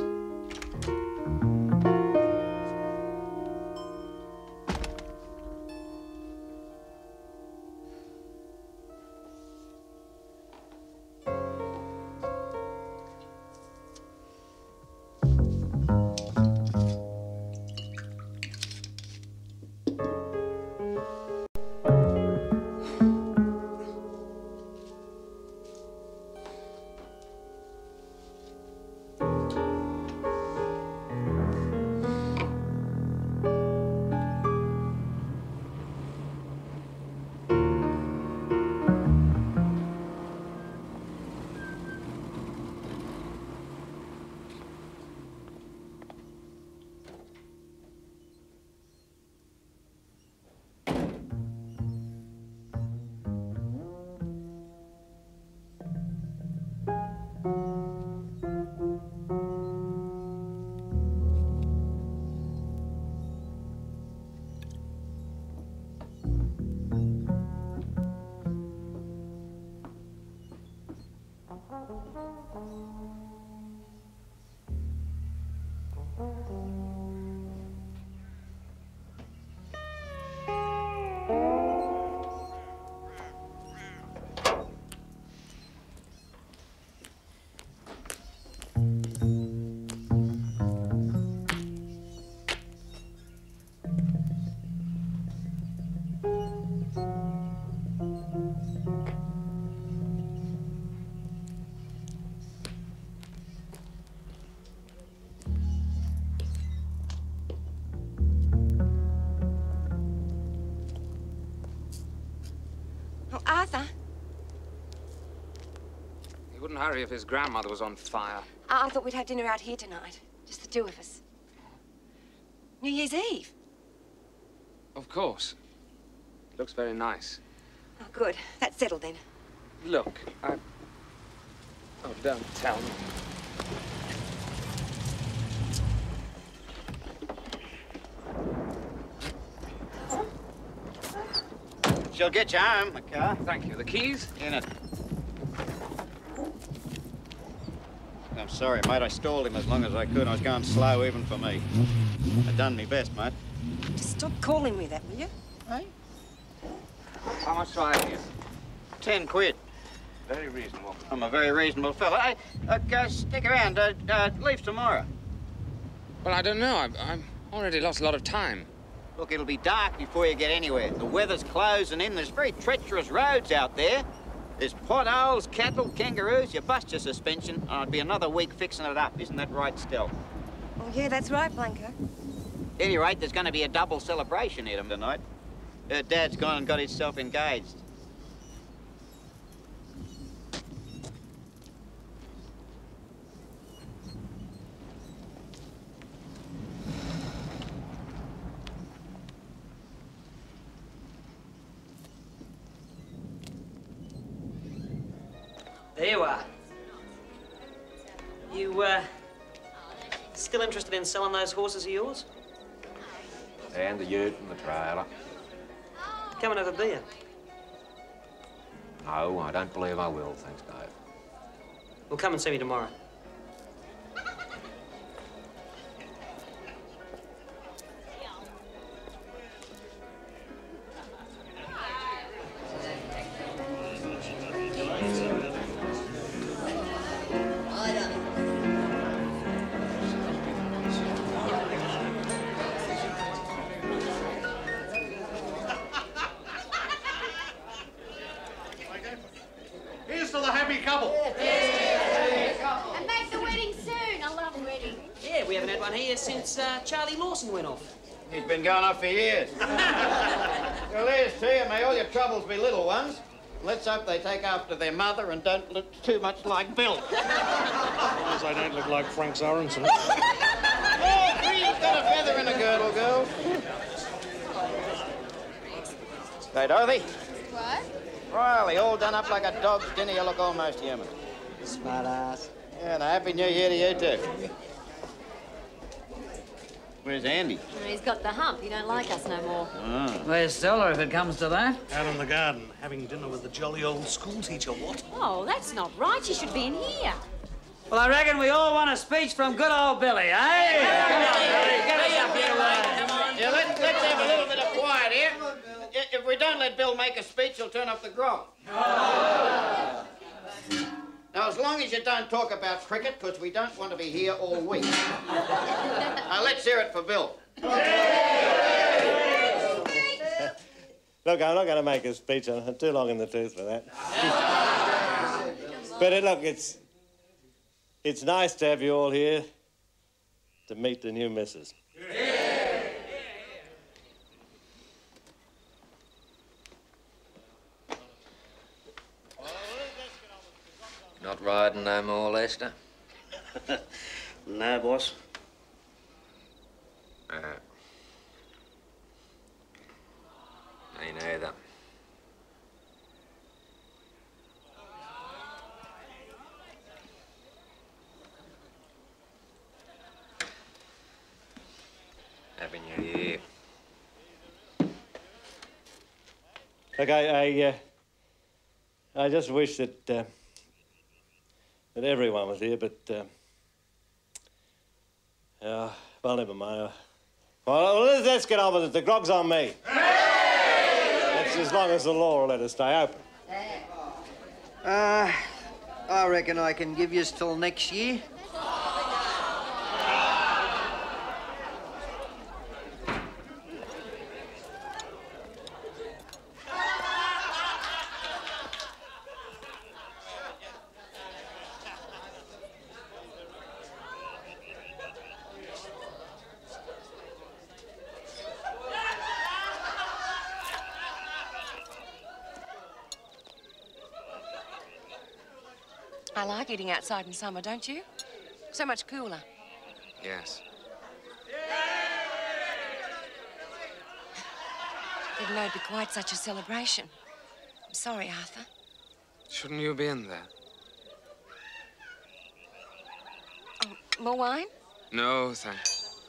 Hurry if his grandmother was on fire. I I thought we'd have dinner out here tonight. Just the two of us. New Year's Eve. Of course. Looks very nice. Oh, good. That's settled then. Look, I... Oh, don't tell me. She'll get you home, the car. Thank you. The keys? In it. Sorry, mate. I stalled him as long as I could. I was going slow even for me. I done my best, mate. Just stop calling me that, will you? Hey? How much do I owe you? Ten quid. Very reasonable. I'm a very reasonable fella. Hey, uh, uh, stick around. Uh, uh, leave tomorrow. Well, I don't know. I've, I've already lost a lot of time. Look, it'll be dark before you get anywhere. The weather's closing in. There's very treacherous roads out there. There's potholes, cattle, kangaroos. You bust your suspension, and it'll be another week fixing it up. Isn't that right, Stell? Oh, yeah, that's right, Blanco. At any rate, there's going to be a double celebration here tonight. Her dad's gone and got himself engaged. In selling those horses of yours? And the ute and the trailer. Come and have a beer. No, I don't believe I will, thanks, Dave. Well, come and see me tomorrow. Been going off for years. well, here's to you. May all your troubles be little ones. Let's hope they take after their mother and don't look too much like Bill. As long as I don't look like Frank Sorensen. Oh, Creed's got a feather in a girdle, girl. Hey, Dorothy. What? Riley, all done up like a dog's dinner. You look almost human. Smart ass. Yeah, and a happy new year to you, too. Where's Andy? He's got the hump. He don't like us no more. Where's Stella if it comes to that? Out in the garden, having dinner with the jolly old school teacher, what? Oh, that's not right. She should be in here. Well, I reckon we all want a speech from good old Billy, eh? Come on, Billy, get us up here, uh, Yeah, let's, let's have a little bit of quiet here. If we don't let Bill make a speech, he'll turn off the grog. Now, as long as you don't talk about cricket, because we don't want to be here all week. now, let's hear it for Bill. Look, I'm not going to make a speech. I'm too long in the tooth for that. but uh, look, it's it's nice to have you all here to meet the new missus. Riding no more, Lester? no, boss. Uh, me neither. Happy New Year. Look, I I, uh, I just wish that uh, that everyone was here, but uh, yeah, well, never mind. Well, let's, let's get on with it. The grog's on me. That's as long as the law will let us stay open. Uh, I reckon I can give you till next year. I like eating outside in summer, don't you? So much cooler. Yes. Didn't know it'd be quite such a celebration. I'm sorry, Arthur. Shouldn't you be in there? Oh, more wine? No, thanks.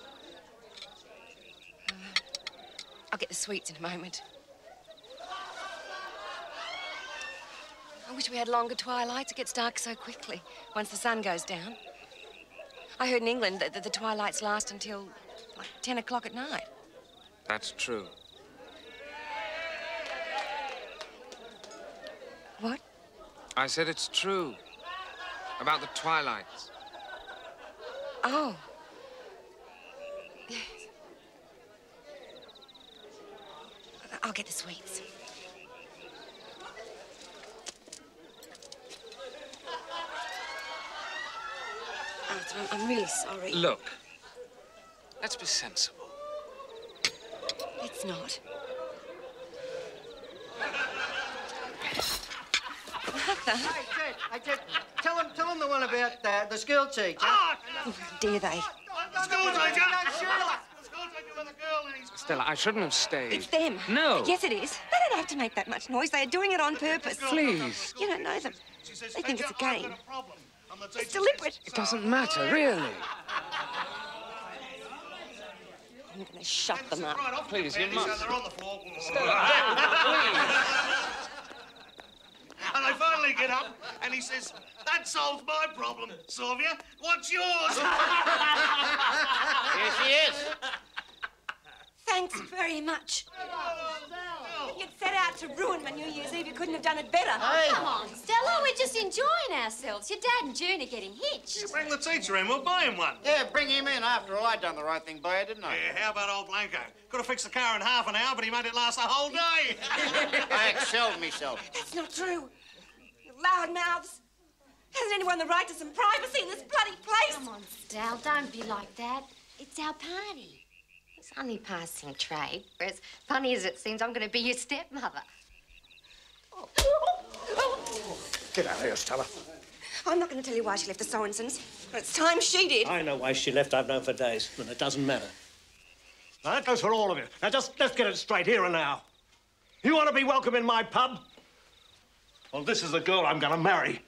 I'll get the sweets in a moment. Wish we had longer twilights. It gets dark so quickly once the sun goes down. I heard in England that that the twilights last until like 10 o'clock at night. That's true. What? I said it's true. About the twilights. Oh. Yes. I'll get the sweets. I'm, I'm really sorry. Look, let's be sensible. It's not. Arthur. Hey, Ted, hey, Ted, tell him, tell him the one about uh, the school teacher. Oh, dare they? School teacher! Stella, I shouldn't have stayed. It's them. No. Yes, it is. They don't have to make that much noise. They are doing it on purpose. Please. You don't know them. They think it's a game. got a problem. And the It's deliberate. It doesn't matter, really. I'm going to shut them up. Right off Please, you bed, so must. They're on the floor. Please. And I finally get up, and he says, "That solves my problem, Sylvia. What's yours?" Here she is. Thanks very much. If you'd set out to ruin my New Year's Eve, you couldn't have done it better. Come on, Stella, we're just enjoying ourselves. Your dad and June are getting hitched. Bring the teacher in. We'll buy him one. Yeah, bring him in. After all, I done the right thing by you, didn't I? Yeah, how about old Blanco? Could have fixed the car in half an hour, but he made it last the whole day. I excelled myself. That's not true. You Loud mouths. Hasn't anyone the right to some privacy in this bloody place? Come on, Stella, don't be like that. It's our party. It's only passing trade. For as funny as it seems, I'm going to be your stepmother. Get out of here, Stella. I'm not going to tell you why she left the Sorensens, but it's time she did. I know why she left. I've known for days, and it doesn't matter. Now, that goes for all of you. Now, just let's get it straight here and now. You want to be welcome in my pub? Well, this is the girl I'm going to marry.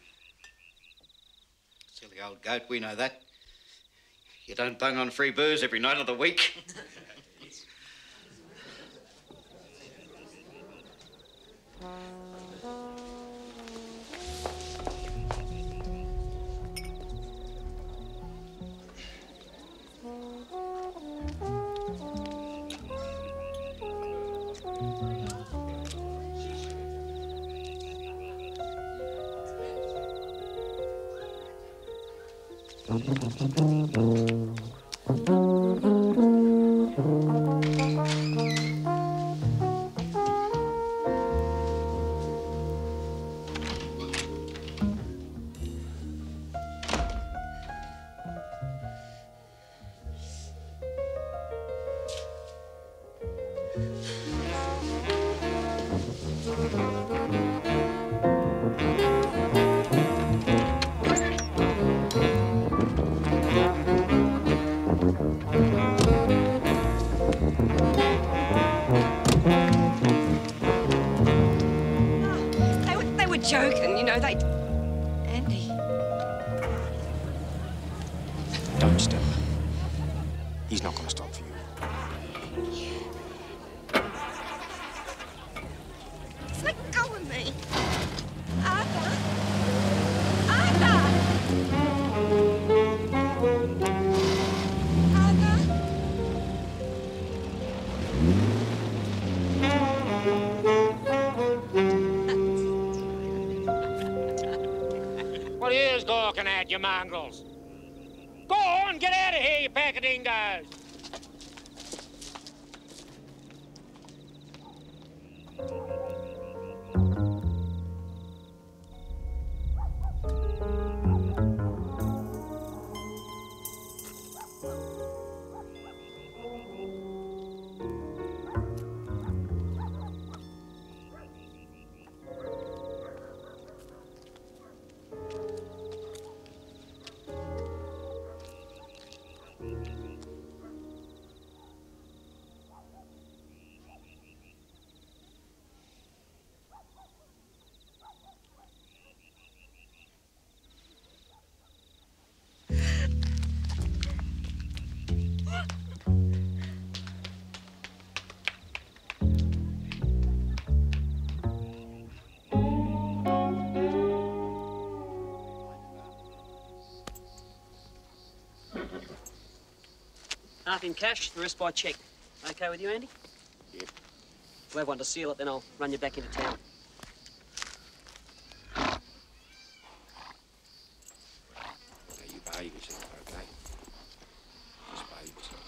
Silly old goat, we know that. You don't bung on free booze every night of the week. Gawking at, Half in cash, the rest by cheque. Okay with you, Andy? Yep. We'll have one to seal it, then I'll run you back into town. Now, you behave yourself, okay? Just behave yourself.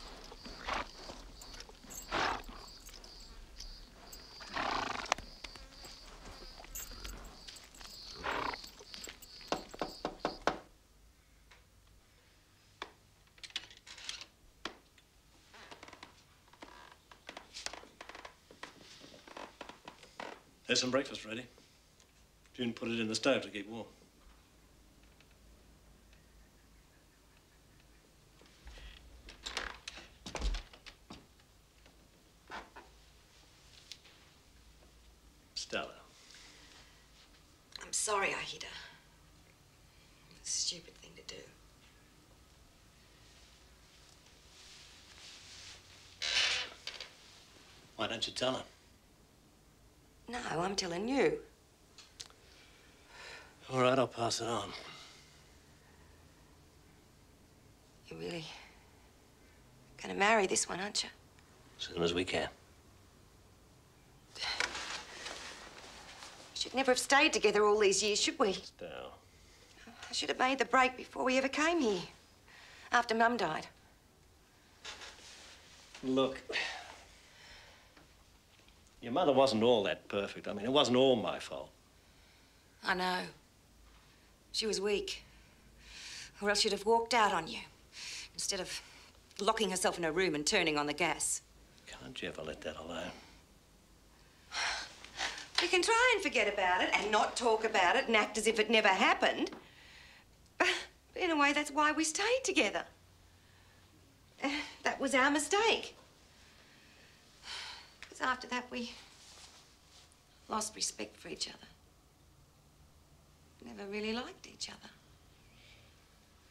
There's some breakfast ready. June put it in the stove to keep warm. Stella. I'm sorry I hit a stupid thing to do. Why don't you tell her? No, I'm telling you. All right, I'll pass it on. You're really gonna marry this one, aren't you? As soon as we can. We should never have stayed together all these years, should we? Still. I should have made the break before we ever came here. After Mum died. Look. Your mother wasn't all that perfect. I mean, it wasn't all my fault. I know. She was weak. Or else she'd have walked out on you. Instead of locking herself in her room and turning on the gas. Can't you ever let that alone? We can try and forget about it and not talk about it and act as if it never happened. But in a way, that's why we stayed together. Uh, That was our mistake. Because after that, we lost respect for each other. Never really liked each other.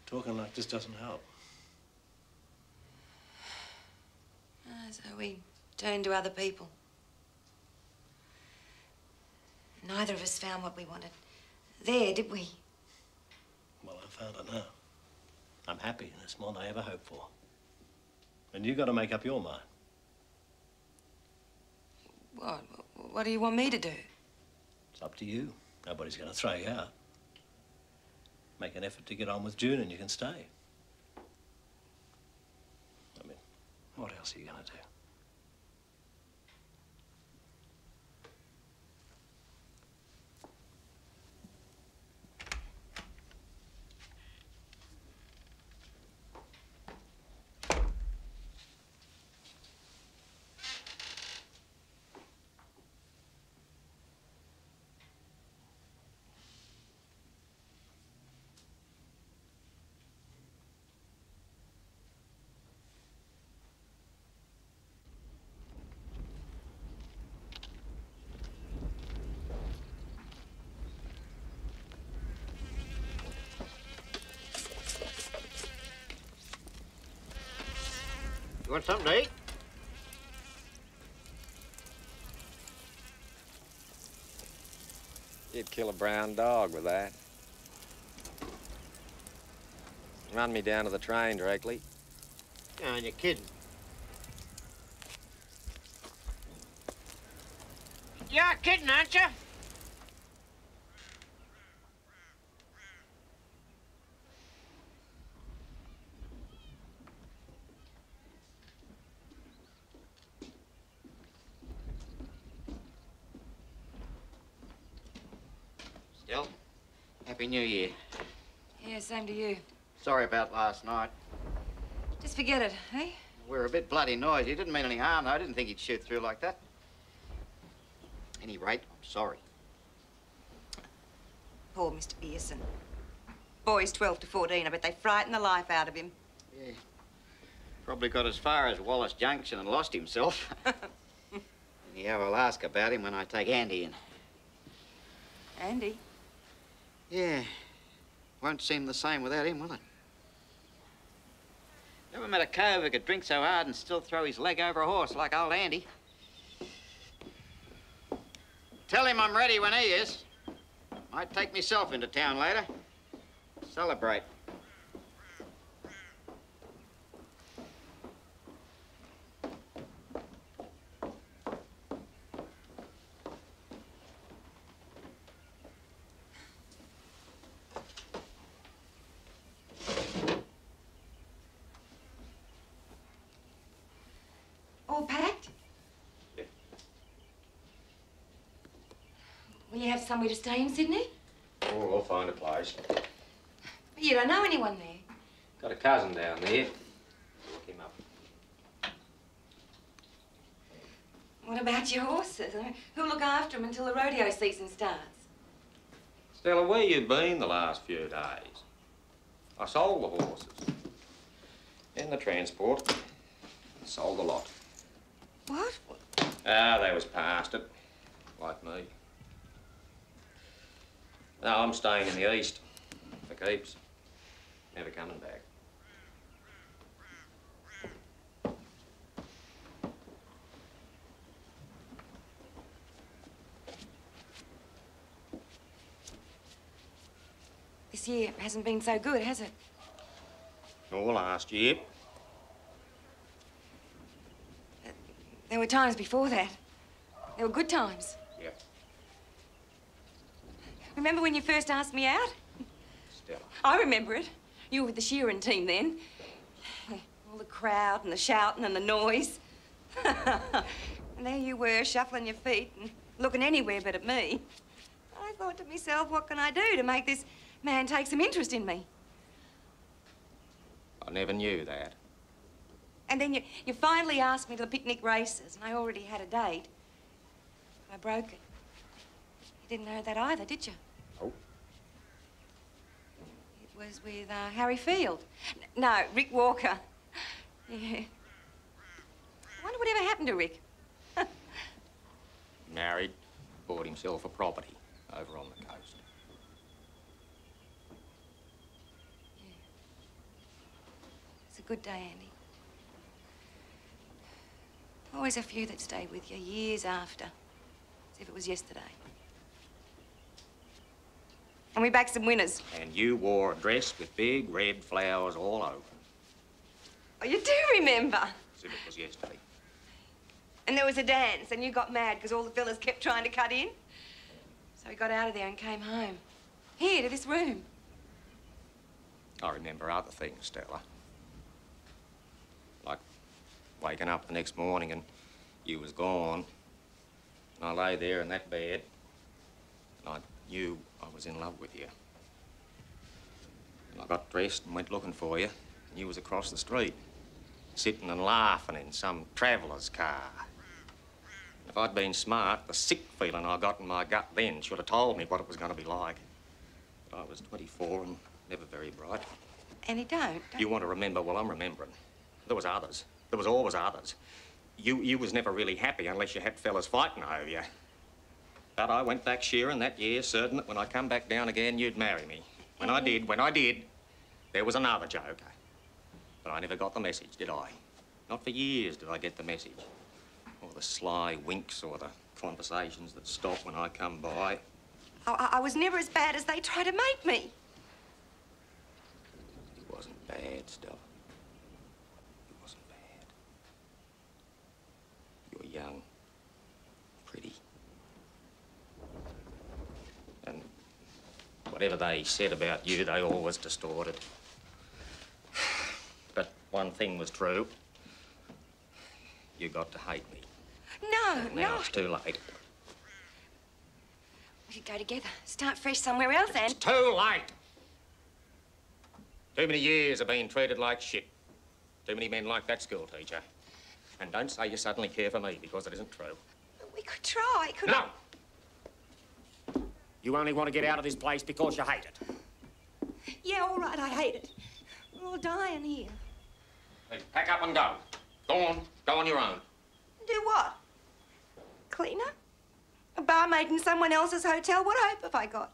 Talking like this doesn't help. Ah, so we turned to other people. Neither of us found what we wanted there, did we? Well, I found it now. I'm happy, and it's more than I ever hoped for. And you've got to make up your mind. What? What do you want me to do? It's up to you. Nobody's going to throw you out. Make an effort to get on with June, and you can stay. I mean, what else are you going to do? Want something to eat? You'd kill a brown dog with that. Run me down to the train directly. No, you're kidding. You're kidding, aren't you? Still, Happy New Year. Yeah, same to you. Sorry about last night. Just forget it, eh? We were a bit bloody noisy. Didn't mean any harm, though. I didn't think he'd shoot through like that. Any rate, I'm sorry. Poor Mr. Pearson. Boys 12 to 14, I bet they frighten the life out of him. Yeah. Probably got as far as Wallace Junction and lost himself. yeah, I'll ask about him when I take Andy in. Andy? Yeah. Won't seem the same without him, will it? Never met a cove who could drink so hard and still throw his leg over a horse like old Andy. Tell him I'm ready when he is. Might take myself into town later. Celebrate. All packed? Yeah. Will you have somewhere to stay in Sydney? Oh, we'll find a place. But you don't know anyone there. Got a cousin down there. Look him up. What about your horses? Who'll look after them until the rodeo season starts? Stella, where you been the last few days? I sold the horses. In the transport. Sold a lot. What? Ah, they was past it. Like me. No, I'm staying in the east. For keeps. Never coming back. This year hasn't been so good, has it? Or last year. There were times before that. There were good times. Remember when you first asked me out? Stella. I remember it. You were with the shearing team then. All the crowd and the shouting and the noise. and there you were, shuffling your feet and looking anywhere but at me. I thought to myself, what can I do to make this man take some interest in me? I never knew that. And then you, you finally asked me to the picnic races, and I already had a date. I broke it. You didn't know that either, did you? Was with uh, Harry Field. N- no, Rick Walker. Yeah. I wonder whatever happened to Rick. Married, bought himself a property over on the coast. It's a good day, Andy. Always a few that stay with you years after, as if it was yesterday. And we back some winners. And you wore a dress with big red flowers all over. Oh, you do remember? As if it was yesterday. And there was a dance, and you got mad because all the fellas kept trying to cut in. So we got out of there and came home. Here, to this room. I remember other things, Stella. Like waking up the next morning and you was gone. And I lay there in that bed. And I knew I was in love with you. And I got dressed and went looking for you. And you was across the street, sitting and laughing in some traveller's car. If I'd been smart, the sick feeling I got in my gut then should have told me what it was going to be like. But I was 24 and never very bright. And he don't. You want to remember? Well, I'm remembering. There was others. There was always others. You, you was never really happy unless you had fellas fighting over you. But I went back shearing that year, certain that when I come back down again, you'd marry me. When I did, when I did, there was another joker. But I never got the message, did I? Not for years did I get the message. Or the sly winks or the conversations that stop when I come by. I, I- was never as bad as they try to make me. It wasn't bad, Stella. It wasn't bad. You're young, pretty. And whatever they said about you, they always distorted. But one thing was true. You got to hate me. No, Now no. it's too late. We could go together. Start fresh somewhere else, and... It's too late. Too many years of being treated like shit. Too many men like that school teacher. And don't say you suddenly care for me because it isn't true. We could try, could No! You only want to get out of this place because you hate it. Yeah, all right, I hate it. We're all dying here. Then pack up and go. Go on. Go on your own. Do what? Cleaner? A barmaid in someone else's hotel? What hope have I got?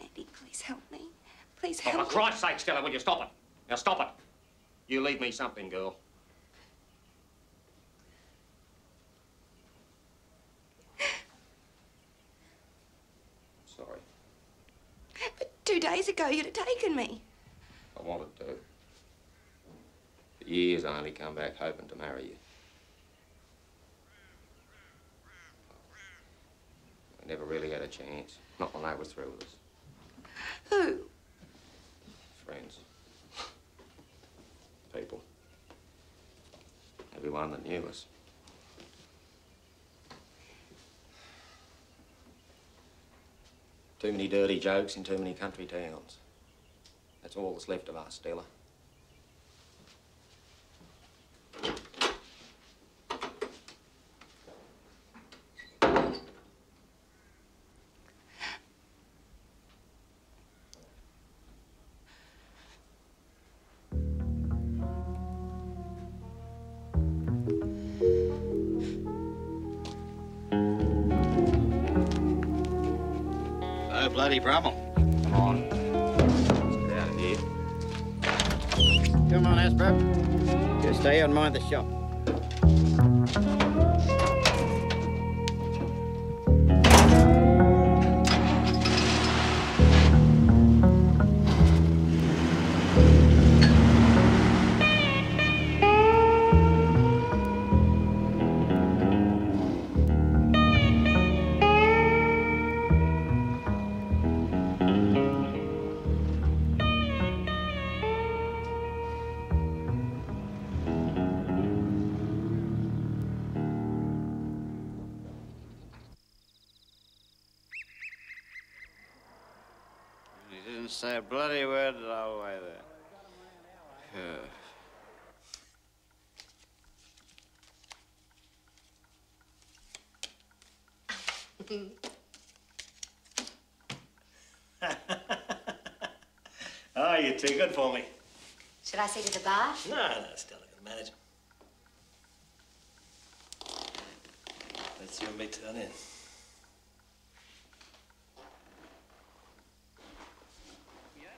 Andy, please help me. Please Oh, help for me. Christ's sake, Stella, will you stop it? Now stop it. You leave me something, girl. Sorry. Two days ago, you'd have taken me. I wanted to. For years, I only come back hoping to marry you. I never really had a chance. Not when I was through with us. Who? Friends. People. Everyone that knew us. Too many dirty jokes in too many country towns. That's all that's left of us, Stella. bloody problem. Come on. Get out of here. Come on, Asbro. Just stay and mind the shop. For me. Should I see to the bar? No, no, Stella can manage. Let's you and me turn in.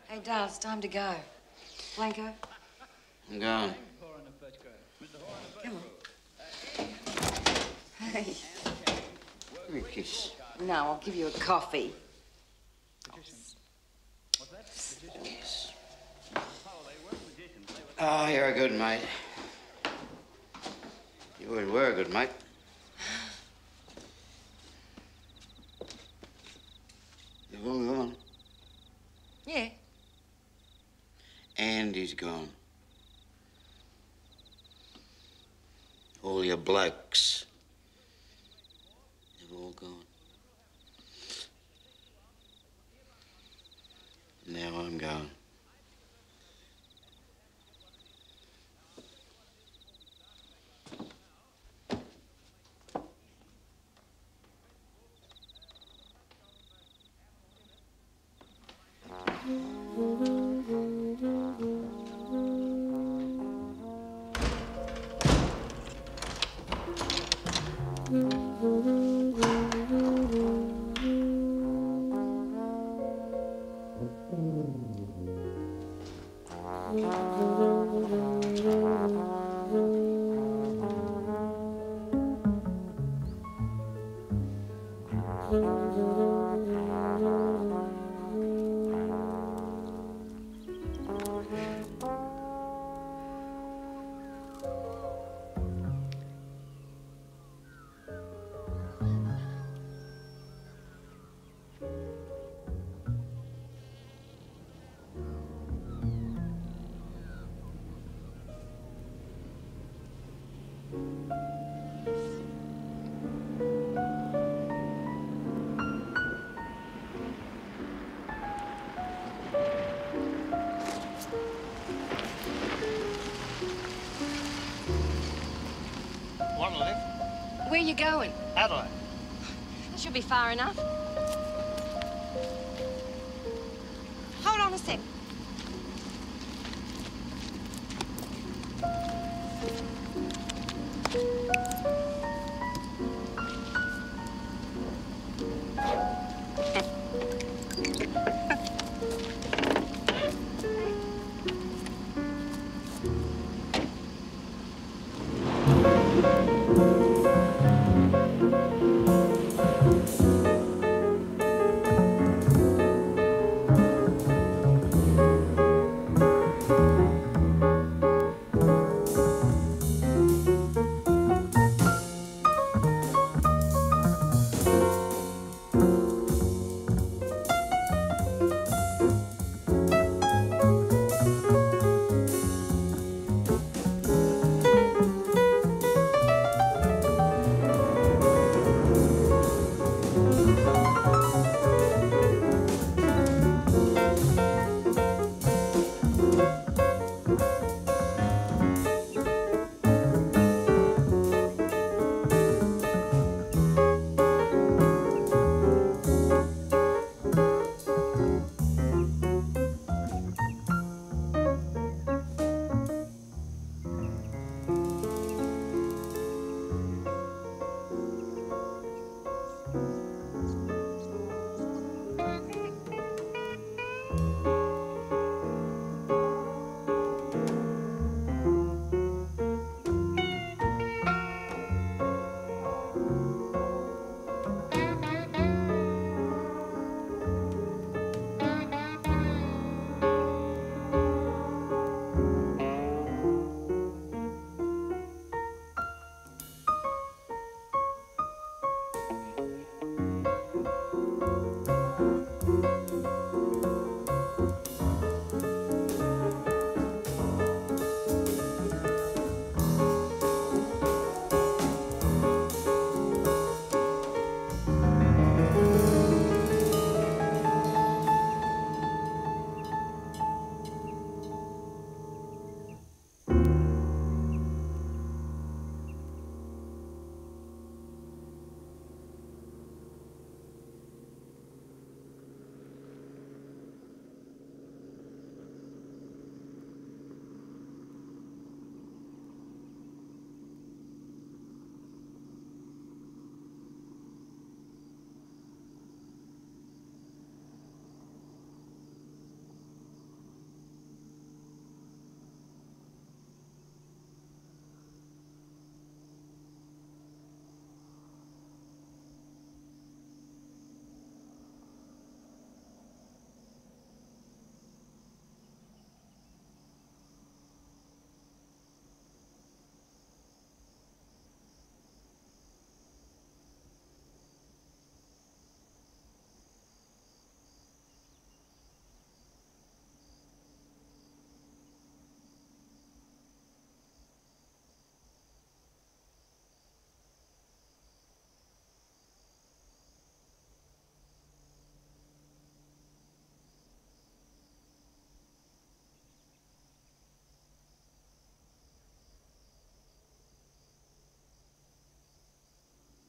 Hey, Dale, it's time to go. Blanco? I'm gone. Come on. Hey. Give me a kiss. No, I'll give you a coffee. Kiss. Oh, you're a good mate. You always were a good mate. You've all gone. Yeah. Andy's gone. All your blokes. You going? Adelaide. That should be far enough.